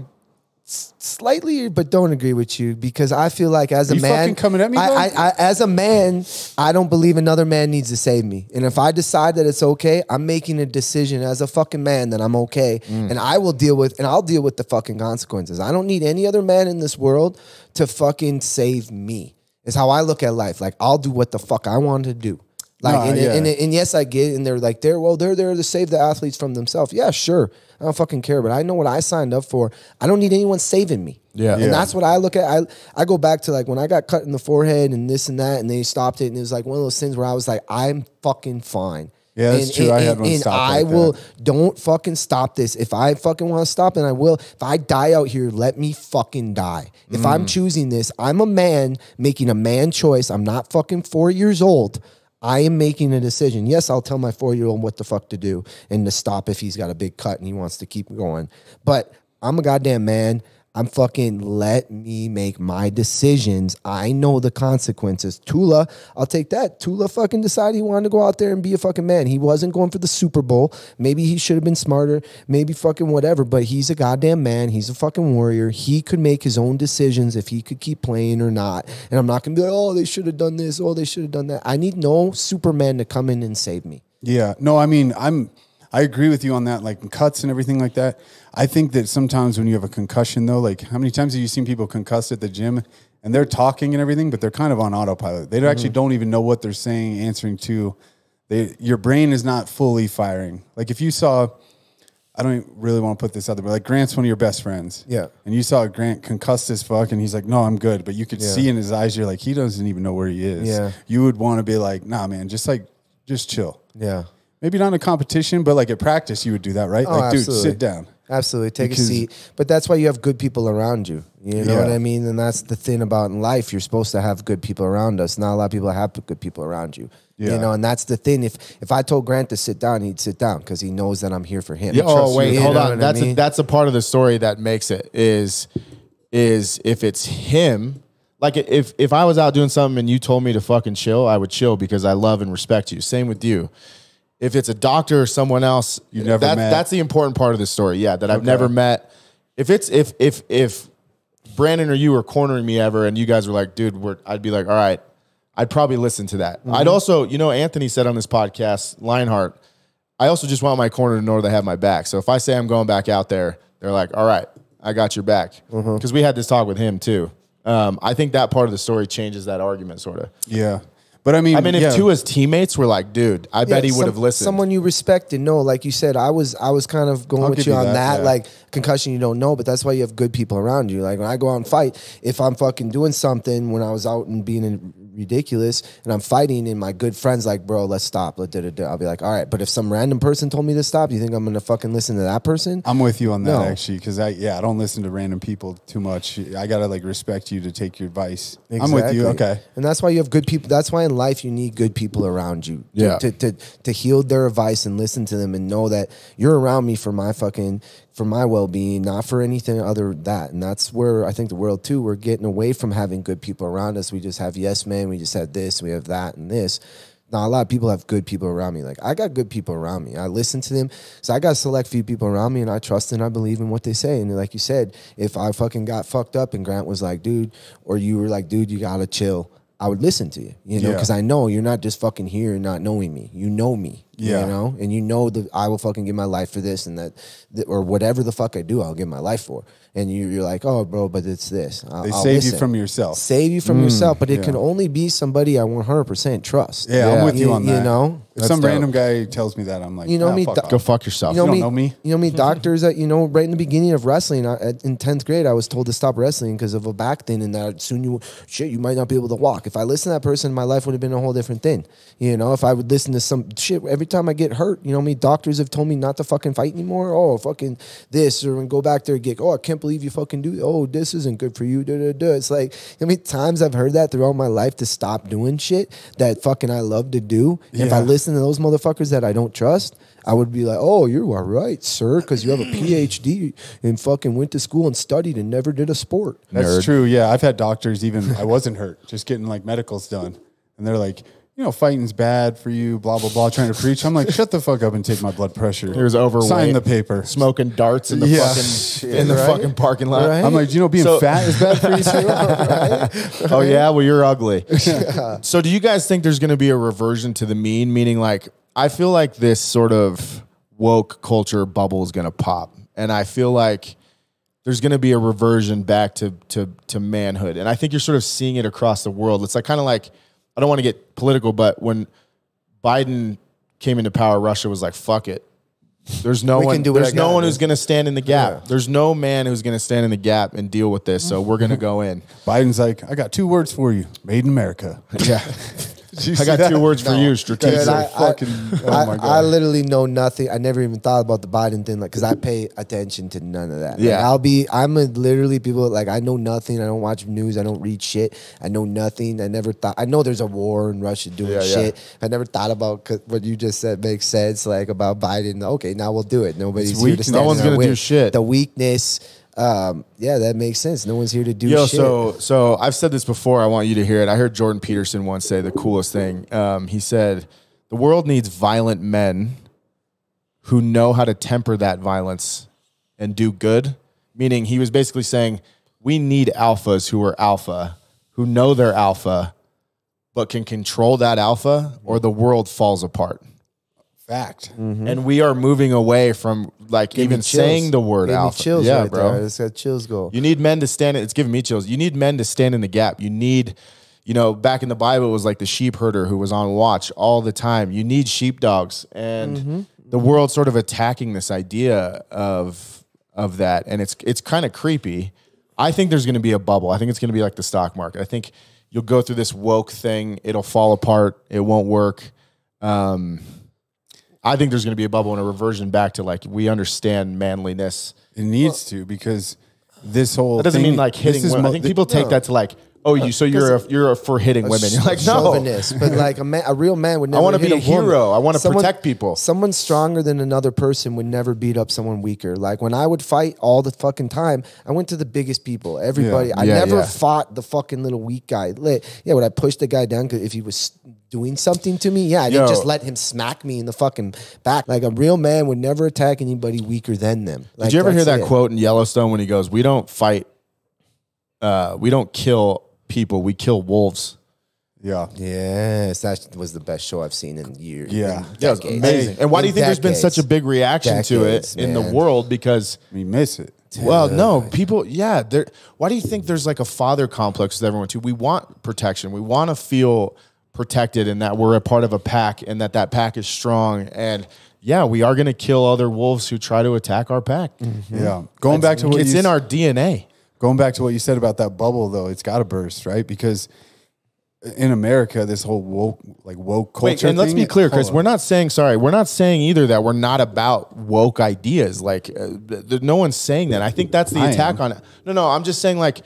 slightly, but don't agree with you because I feel like as a man, coming at me, I. I, I, as a man, I don't believe another man needs to save me. And if I decide that it's okay, I'm making a decision as a fucking man that I'm okay, Hmm. and I will deal with, and I'll deal with the fucking consequences. I don't need any other man in this world to fucking save me. Is how I look at life. Like I'll do what the fuck I want to do. Like, and, yeah. and, and yes, I get, it, and they're like, they're well, they're there to save the athletes from themselves. Yeah, sure, I don't fucking care, but I know what I signed up for. I don't need anyone saving me. Yeah. and Yeah. that's what I look at. I I go back to like when I got cut in the forehead and this and that, and they stopped it, and it was like one of those things where I was like, I'm fucking fine. Yeah, that's and, true. And, I had and- one and stop I like will that. don't fucking stop this. If I fucking want to stop, and I will. If I die out here, let me fucking die. If Mm. I'm choosing this, I'm a man making a man choice. I'm not fucking four years old. I am making a decision. Yes, I'll tell my four year old what the fuck to do and to stop if he's got a big cut and he wants to keep going. But I'm a goddamn man. I'm fucking let me make my decisions. I know the consequences. Tua, I'll take that. Tua fucking decided he wanted to go out there and be a fucking man. He wasn't going for the Super Bowl. Maybe he should have been smarter. Maybe fucking whatever. But he's a goddamn man. He's a fucking warrior. He could make his own decisions if he could keep playing or not. And I'm not gonna be like, oh, they should have done this. Oh, they should have done that. I need no Superman to come in and save me. Yeah. No, I mean, I'm I agree with you on that, like cuts and everything like that. I think that sometimes when you have a concussion though, like how many times have you seen people concussed at the gym and they're talking and everything, but they're kind of on autopilot. They actually mm-hmm. don't even know what they're saying, answering to. They your brain is not fully firing. Like if you saw I don't really want to put this out there, but like Grant's one of your best friends. Yeah. And you saw Grant concussed as fuck and he's like, No, I'm good. But you could Yeah. see in his eyes, you're like, he doesn't even know where he is. Yeah. You would want to be like, nah, man, just like just chill. Yeah. Maybe not in a competition, but like at practice, you would do that, right? Oh, like, dude, sit down. Absolutely. Take Because- a seat. But that's why you have good people around you. You know Yeah. what I mean? And that's the thing about in life. You're supposed to have good people around us. Not a lot of people have good people around you. Yeah. You know, and that's the thing. If if I told Grant to sit down, he'd sit down because he knows that I'm here for him. Yeah, oh wait, You hold on. what I That's a, that's a part of the story that makes it is is if it's him. Like if if I was out doing something and you told me to fucking chill, I would chill because I love and respect you. Same with you. If it's a doctor or someone else, You never that, met. That's the important part of the story. Yeah, that I've never met. If it's if if if Brandon or you were cornering me ever, and you guys were like, dude, we're, I'd be like, all right, I'd probably listen to that. Mm-hmm. I'd also, you know, Anthony said on this podcast, Lionheart, I also just want my corner to know they have my back. So if I say I'm going back out there, they're like, all right, I got your back. Because Mm-hmm. we had this talk with him too. Um, I think that part of the story changes that argument, sort of. Yeah. But I mean, I mean, if yeah. two of his teammates were like, dude, I bet he would have listened. Someone you respect and know, like you said, I was I was kind of going I'll with you you on that, that. yeah. Like concussion, you don't know, but that's why you have good people around you. Like when I go out and fight, if I'm fucking doing something when I was out and being in- ridiculous and I'm fighting, and my good friends like, bro, let's stop. Let da, da, da. I'll be like, all right. But if some random person told me to stop, you think I'm gonna fucking listen to that person? I'm with you on that No. actually, because I yeah I don't listen to random people too much. I gotta like respect you to take your advice. I'm with you. Okay. And that's why you have good people. That's why in life you need good people around you. to- Yeah. To, to, to heed their advice and listen to them and know that you're around me for my fucking for my well being, not for anything other than that. And that's where I think the world too, we're getting away from having good people around us. We just have yes men, we just have this, we have that and this. Now a lot of people have good people around me. Like I got good people around me. I listen to them. So I got a select few people around me and I trust and I believe in what they say. And like you said, if I fucking got fucked up and Grant was like, dude, or you were like, dude, you gotta chill. I would listen to you, you know, Yeah. because I know you're not just fucking here and not knowing me. You know me, Yeah. you know, and you know that I will fucking give my life for this and that, that or whatever the fuck I do, I'll give my life for. And you, you're like, oh, bro, but it's this. I'll, They I'll save you from yourself. Save you from yourself, but it yeah. can only be somebody I 100% trust. Yeah, I'm with you on that. You know, if That's some dope. random guy tells me that, I'm like, You know "Ah, me, fuck do- Go fuck yourself. you know don't me, know me? You know me, doctors that you know, right in the beginning of wrestling, I, at- in tenth grade, I was told to stop wrestling because of a back thing, and that soon you shit, you might not be able to walk. If I listened to that person, my life would have been a whole different thing. You know, if I would listen to some shit every time I get hurt, you know, me doctors have told me not to fucking fight anymore. Oh, fucking this, or go back there and get. Oh, I can't believe you fucking do. Oh, this isn't good for you. Da, da, da. It's like how many times I've heard that throughout my life to stop doing shit that fucking I love to do. If I listen to those motherfuckers that I don't trust, I would be like, "Oh, you are right, sir, because you have a PhD and fucking went to school and studied and never did a sport." That's Nerd. true. Yeah, I've had doctors even I wasn't hurt, just getting like medicals done, and they're like, you know, fighting's bad for you, blah blah blah, trying to preach. I'm like, shut the fuck up and take my blood pressure. He was overweight. Sign the paper. Smoking darts in the Yeah. fucking in the Right? fucking parking lot. Right? I'm like, you know, being So- fat is bad for you too. Oh yeah, well you're ugly. so do you guys think there's going to be a reversion to the mean? Meaning, like I feel like this sort of woke culture bubble is going to pop, and I feel like there's going to be a reversion back to to to manhood, and I think you're sort of seeing it across the world. It's like kind of like I don't want to get political, but when Biden came into power, Russia was like, "Fuck it." There's no We one. can do there's I no one man. who's going to stand in the gap. There's no man who's going to stand in the gap and deal with this. So we're going to go in. Biden's like, I got two words for you: Made in America. Yeah. Did you I got that? two words for you, strategic. Dude, I, I- oh I- my I literally know nothing. I never even thought about the Biden thing, like, because I pay attention to none of that. Like, Yeah. I'll be. I'm a, literally people like I know nothing. I don't watch news. I don't read shit. I know nothing. I never thought. I know there's a war in Russia doing Yeah, yeah. shit. I never thought about what you just said makes sense. Like about Biden. Okay, now we'll do it. Nobody's It's here to stand. No one's gonna do shit. The weakness. Um, yeah, that makes sense. No one's here to do Yo, shit. so so I've said this before. I want you to hear it. I heard Jordan Peterson once say the coolest thing. Um, he said, "The world needs violent men who know how to temper that violence and do good." Meaning, he was basically saying, "We need alphas who are alpha, who know they're alpha, but can control that alpha, or the world falls apart." Fact. And we are moving away from like even saying the word Gave alpha. chills yeah, right bro. There. It's got chills go. You need men to stand. It's giving me chills. You need men to stand in the gap. You need, you know, back in the Bible, it was like the sheep herder who was on watch all the time. You need sheepdogs, and Mm-hmm. the world sort of attacking this idea of of that, and it's it's kind of creepy. I think there's going to be a bubble. I think it's going to be like the stock market. I think you'll go through this woke thing. It'll fall apart. It won't work. Um, I think there's going to be a bubble and a reversion back to like we understand manliness. It needs to because this whole That doesn't thing- mean like hitting women. I think people take that to like, oh, you so you're a, you're a for hitting women. You're like, no, chauvinist, but like a man, a real man would never. I wanna be a woman. hero. I wanna protect people. Someone stronger than another person would never beat up someone weaker. Like when I would fight all the fucking time, I went to the biggest people. Everybody. I Yeah, never yeah. fought the fucking little weak guy. Like, yeah, would I push the guy down if he was doing something to me? Yeah, I didn't just let him smack me in the fucking back. Like a real man would never attack anybody weaker than them. Like, Did you ever hear that it. quote in Yellowstone when he goes, "We don't fight, uh, we don't kill people. We kill wolves." Yeah. Yes, that was the best show I've seen in years. Yeah. in Yeah, it was amazing. And why do you In think there's been such a big reaction to it Decades, in the world? Because We miss it. Well, no, people, yeah. There. Why do you think there's like a father complex with everyone too? We want protection. We want to feel protected and that we're a part of a pack and that that pack is strong and yeah, we are going to kill other wolves who try to attack our pack. Yeah. Going back to what it's you in s- our DNA. Going back to what you said about that bubble though, it's got to burst, right? Because in America, this whole woke like woke culture. Wait, and let's thing- be clear, Chris. We're not saying sorry. We're not saying either that we're not about woke ideas. Like, uh, no one's saying that. I think that's the I attack am. on it. No, no. I'm just saying like,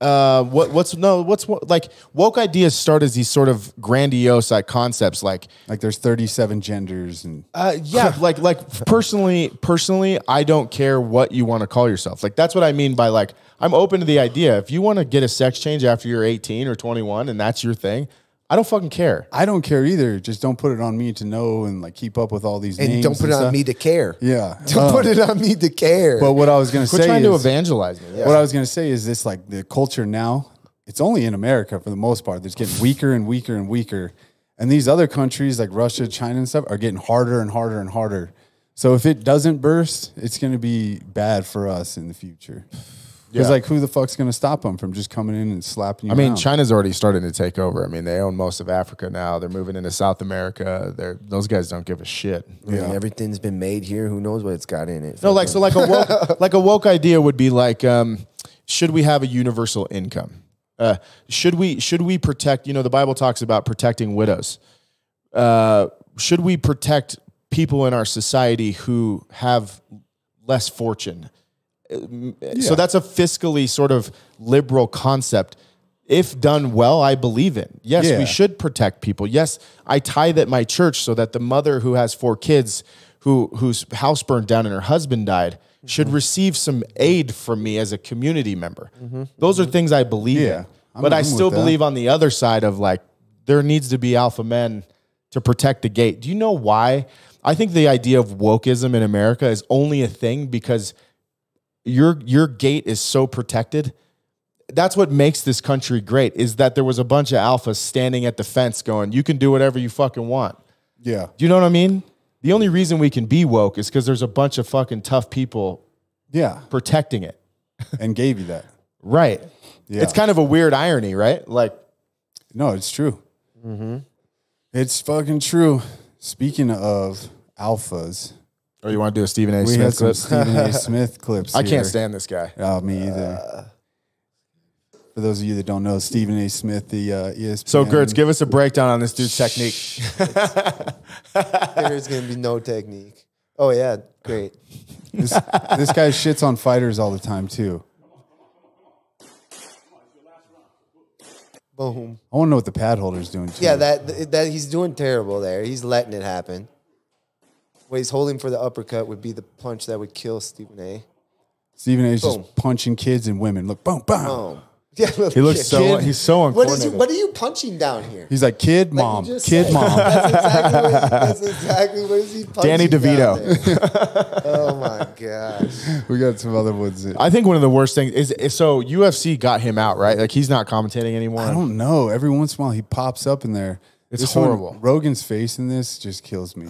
uh, what, what's no, what's what, like woke ideas start as these sort of grandiose like concepts, like like there's 37 genders and uh, yeah, like like personally, personally, I don't care what you want to call yourself. Like that's what I mean by like I'm open to the idea. If you want to get a sex change after you're 18 or 21 and that's your thing, I don't fucking care. I don't care either. Just don't put it on me to know and like keep up with all these And names. don't put it on me to care. Yeah. Don't Um, put it on me to care. But what I was gonna Quit say trying to is, evangelize me. what I was gonna say is this: like the culture now, it's only in America for the most part. It's getting weaker and weaker and weaker, and these other countries like Russia, China, and stuff are getting harder and harder and harder. So if it doesn't burst, it's gonna be bad for us in the future. Because Yeah. like, who the fuck's gonna stop them from just coming in and slapping you? I mean, around? China's already starting to take over. I mean, they own most of Africa now. They're moving into South America. They're those guys don't give a shit. I mean, everything's been made here. Who knows what it's got in it? No, like so, like a woke, like a woke idea would be like, um, should we have a universal income? Uh, should we should we protect? You know, the Bible talks about protecting widows. Uh, should we protect people in our society who have less fortune? So that's a fiscally sort of liberal concept. If done well, I believe in. Yes, Yeah. we should protect people. Yes, I tithe at my church so that the mother who has four kids, who whose house burned down and her husband died, should Mm-hmm. receive some aid from me as a community member. Those are things I believe Yeah, in. I'm- But I still believe on the other side of like there needs to be alpha men to protect the gate. Do you know why? I think the idea of wokeism in America is only a thing because your your gate is so protected. That's what makes this country great is that there was a bunch of alphas standing at the fence going, "You can do whatever you fucking want." yeah, Do you know what I mean? The only reason we can be woke is because there's a bunch of fucking tough people yeah, protecting it. and gave you that. Right. Yeah. It's kind of a weird irony, right? Like No, it's true. Mm-hmm. It's fucking true. Speaking of alphas, Oh, you want to do a Stephen A. we had Smith some clip? Stephen A. Smith clips. I can't stand this guy. Oh, me either. For those of you that don't know, Stephen A. Smith, the uh, ESPN. So, Girtz, give us a breakdown on this dude's technique. There's gonna be no technique. Oh yeah, great. this, this guy shits on fighters all the time too. Boom. I want to know what the pad holder's doing too. Yeah, that that he's doing terrible there. He's letting it happen. What he's holding for the uppercut would be the punch that would kill Stephen A. Stephen A's Boom. just punching kids and women. Look, boom, boom. Oh, yeah. He looks so he's so What is? uncoordinated. What are you punching down here? He's like, kid, Like you mom, just kid, said. mom. That's exactly what, that's exactly what is he punching Danny down DeVito. there? oh my gosh. we got some other ones. that- I think one of the worst things is, is so UFC got him out, right? Like he's not commentating anymore. I don't know. Every once in a while, he pops up in there. It's This one, horrible. Rogan's face in this just kills me.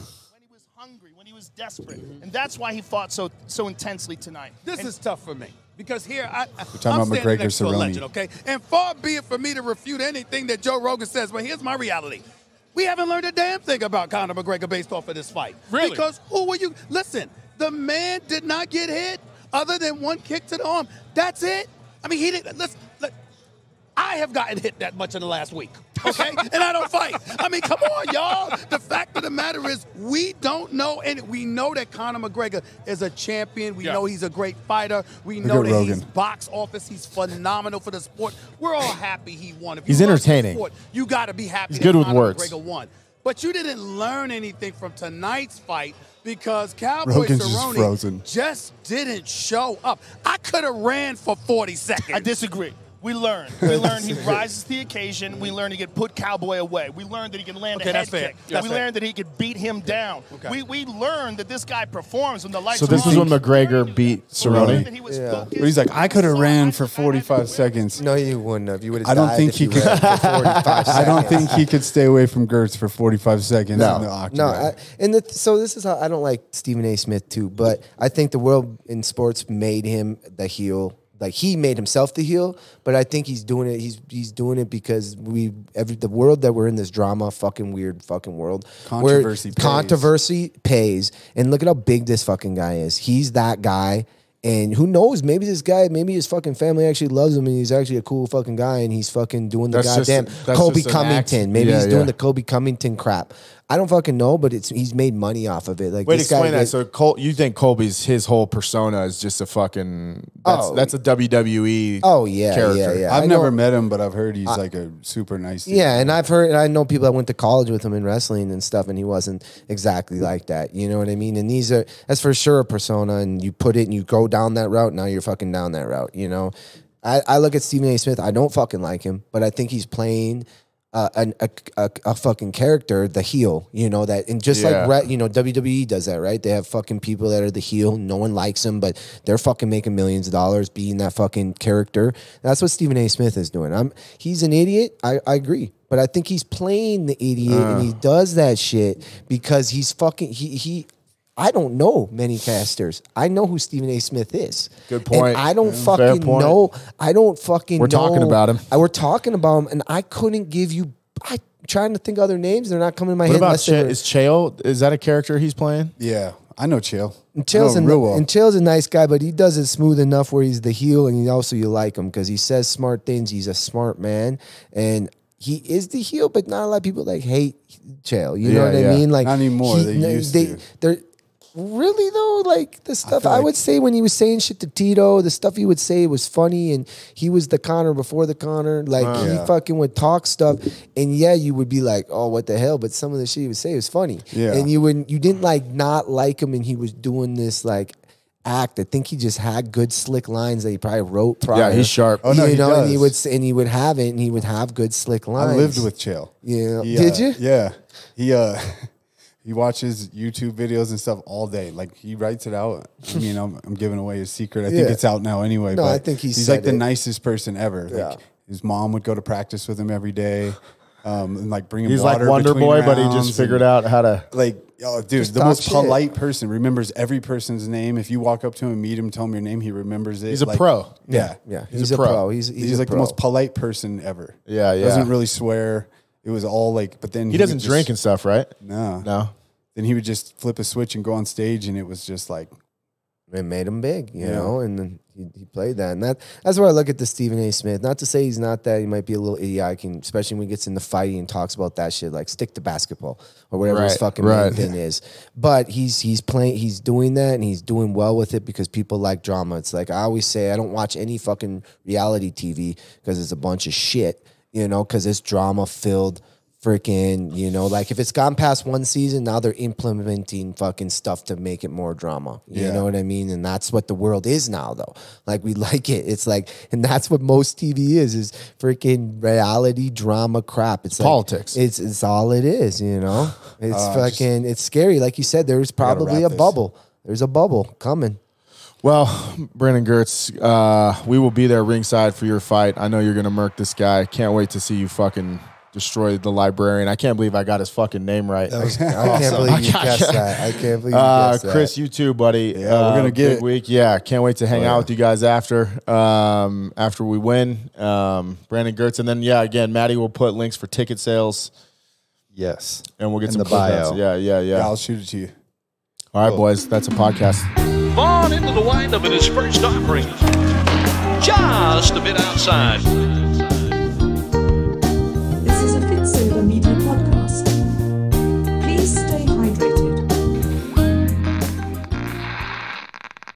When he was hungry, when he was desperate, and that's why he fought so so intensely tonight. This And- is tough for me because here I, I, talking I'm about standing McGregor next to a legend, okay? And far be it for me to refute anything that Joe Rogan says, but here's my reality. We haven't learned a damn thing about Conor McGregor based off of this fight. Really? Because who were you? Listen, the man did not get hit other than one kick to the arm. That's it. I mean, he didn't. Listen, look, I have gotten hit that much in the last week, okay? and I don't fight. I mean, come on, y'all. The fact of the matter is, we don't know, and we know that Conor McGregor is a champion. We Yeah. know he's a great fighter. We Look know at that he's box office. He's phenomenal for the sport. We're all happy he won. If He's love entertaining. Sport, you got to be happy. He's that good with Conor words. McGregor won. But you didn't learn anything from tonight's fight because Cowboy Rogan's just Cerrone frozen. just didn't show up. I could have ran for 40 seconds. I disagree. We learned. We learned he rises to the occasion. We learned he can put Cowboy away. We learned that he can land Okay, a head kick. That's we fair. learned that he could beat him down. Okay. We, we learned that this guy performs when the lights are on. So this is when McGregor beat We Cerrone. he Yeah. But he's like, I could have So ran for I had to 45 seconds. No, you wouldn't have. You would have. I don't died think he could- ran for 45 I don't think he could stay away from Girtz for 45 seconds No. in the No. I, and the, so this is how I don't like Stephen A. Smith too, but I think the world in sports made him the heel, Like he made himself the heel, but I think he's doing it. He's he's doing it because we every the world that we're in this drama, fucking weird, fucking world. Controversy pays. Controversy pays, and look at how big this fucking guy is. He's that guy. And who knows? Maybe this guy, maybe his fucking family actually loves him, and he's actually a cool fucking guy, and he's fucking doing the That's just- goddamn that's Colby just an act. Covington. Maybe Yeah, he's doing yeah. the Colby Covington crap. I don't fucking know, but it's he's made money off of it. Like Wait, this guy explain that. get- So, Col- you think Colby's his whole persona is just a fucking that's, Oh. that's a WWE Oh, yeah, character. yeah, yeah. I've I never know- met him, but I've heard he's like a super nice. dude. Yeah, and I've heard, and I know people that went to college with him in wrestling and stuff, and he wasn't exactly like that. You know what I mean? And these are that's for sure a persona, and you put it and you go down that route. Now you're fucking down that route. You know, I, I look at Stephen A. Smith. I don't fucking like him, but I think he's playing. Uh, an, a, a a fucking character, the heel, you know that, and just Yeah. like you know WWE does that, right? They have fucking people that are the heel. No one likes them, but they're fucking making millions of dollars being that fucking character. That's what Stephen A. Smith is doing. I'm he's an idiot. I, I agree, but I think he's playing the idiot, and Uh. he does that shit because he's fucking he he. I don't know many casters. I know who Stephen A. Smith is. Good And point. I don't Yeah. Fair fucking point. know. I don't fucking. We're talking about him. I, we're talking about him, and I couldn't give you. I trying to think other names. They're not coming to my What head. about unless Ch- is Chael? Is that a character he's playing? yeah. I know Chael. And Chael's, know real well. and Chael's a nice guy, but he does it smooth enough where he's the heel, and he also you like him because he says smart things. He's a smart man, and he is the heel. But not a lot of people like hate Chael. You know what yeah. I mean? Like Not anymore. They used to. They're really though, like the stuff feel I, like- would say when he was saying shit to Tito, the stuff he would say was funny, and he was the Conor before the Conor. Like he Yeah. fucking would talk stuff, and yeah, you would be like, "Oh, what the hell?" But some of the shit he would say was funny, Yeah. and you wouldn't, you didn't like not like him, and he was doing this like act. I think he just had good slick lines that he probably wrote prior. he's sharp. Oh, no, you he know, and he would and he would have it, and he would have good slick lines. I lived with Chael. Yeah. He, Did uh, you? Yeah. He uh he watches YouTube videos and stuff all day. Like he writes it out. I mean, I'm, I'm giving away his secret. I think Yeah. it's out now anyway. No, but I think he he's said like the it. nicest person ever. Like Yeah. his mom would go to practice with him every day. Um, and like bring him He's like water Wonder between Boy, but he rounds just figured out how to. like oh dude Just the talk most shit. polite person remembers every person's name if you walk up to him meet him tell him your name he remembers it He's a Like, pro. yeah Yeah, He's he's, a a pro. pro. He's he's, he's, a like the most polite person ever Yeah, yeah. doesn't really swear it was all like but then He would doesn't just- drink and stuff, right? no No. then he would just flip a switch and go on stage and it was just like it made him big, you Yeah. know, and then he, he played that. And that that's where I look at the Stephen A. Smith. Not to say he's not that, he might be a little idiotic, and especially when he gets into fighting and talks about that shit, like stick to basketball or whatever his fucking right. main thing is. But he's he's playing he's doing that and he's doing well with it because people like drama. It's like I always say, I don't watch any fucking reality TV because it's a bunch of shit, you know, because it's drama filled freaking, you know, like if it's gone past one season, now they're implementing fucking stuff to make it more drama. You Yeah. know what I mean? And that's what the world is now though. Like we like it. It's like and that's what most TV is, is freaking reality drama crap. It's like- politics. It's it's all it is, you know? It's Uh, just- fucking it's scary. Like you said, there's probably a this. bubble. There's a bubble coming. Well, Brandon Girtz, uh, we will be there ringside for your fight. I know you're gonna murk this guy. Can't wait to see you fucking destroy the librarian. I can't believe I got his fucking name right. I can't believe you guessed that. I can't believe you Uh, guessed that. Chris, you too, buddy. Yeah, we're Uh, gonna get big it. week. Yeah, can't wait to hang Oh, out yeah. with you guys after um, after we win. Um, Brandon Girtz, and then yeah, again, Matty will put links for ticket sales, Yes. and we'll get In some the bio. Yeah, yeah, yeah. yeah I'll shoot it to you All right, boys, that's a podcast. Vaughn into the windup in his first offering. Just a bit outside. This is a Media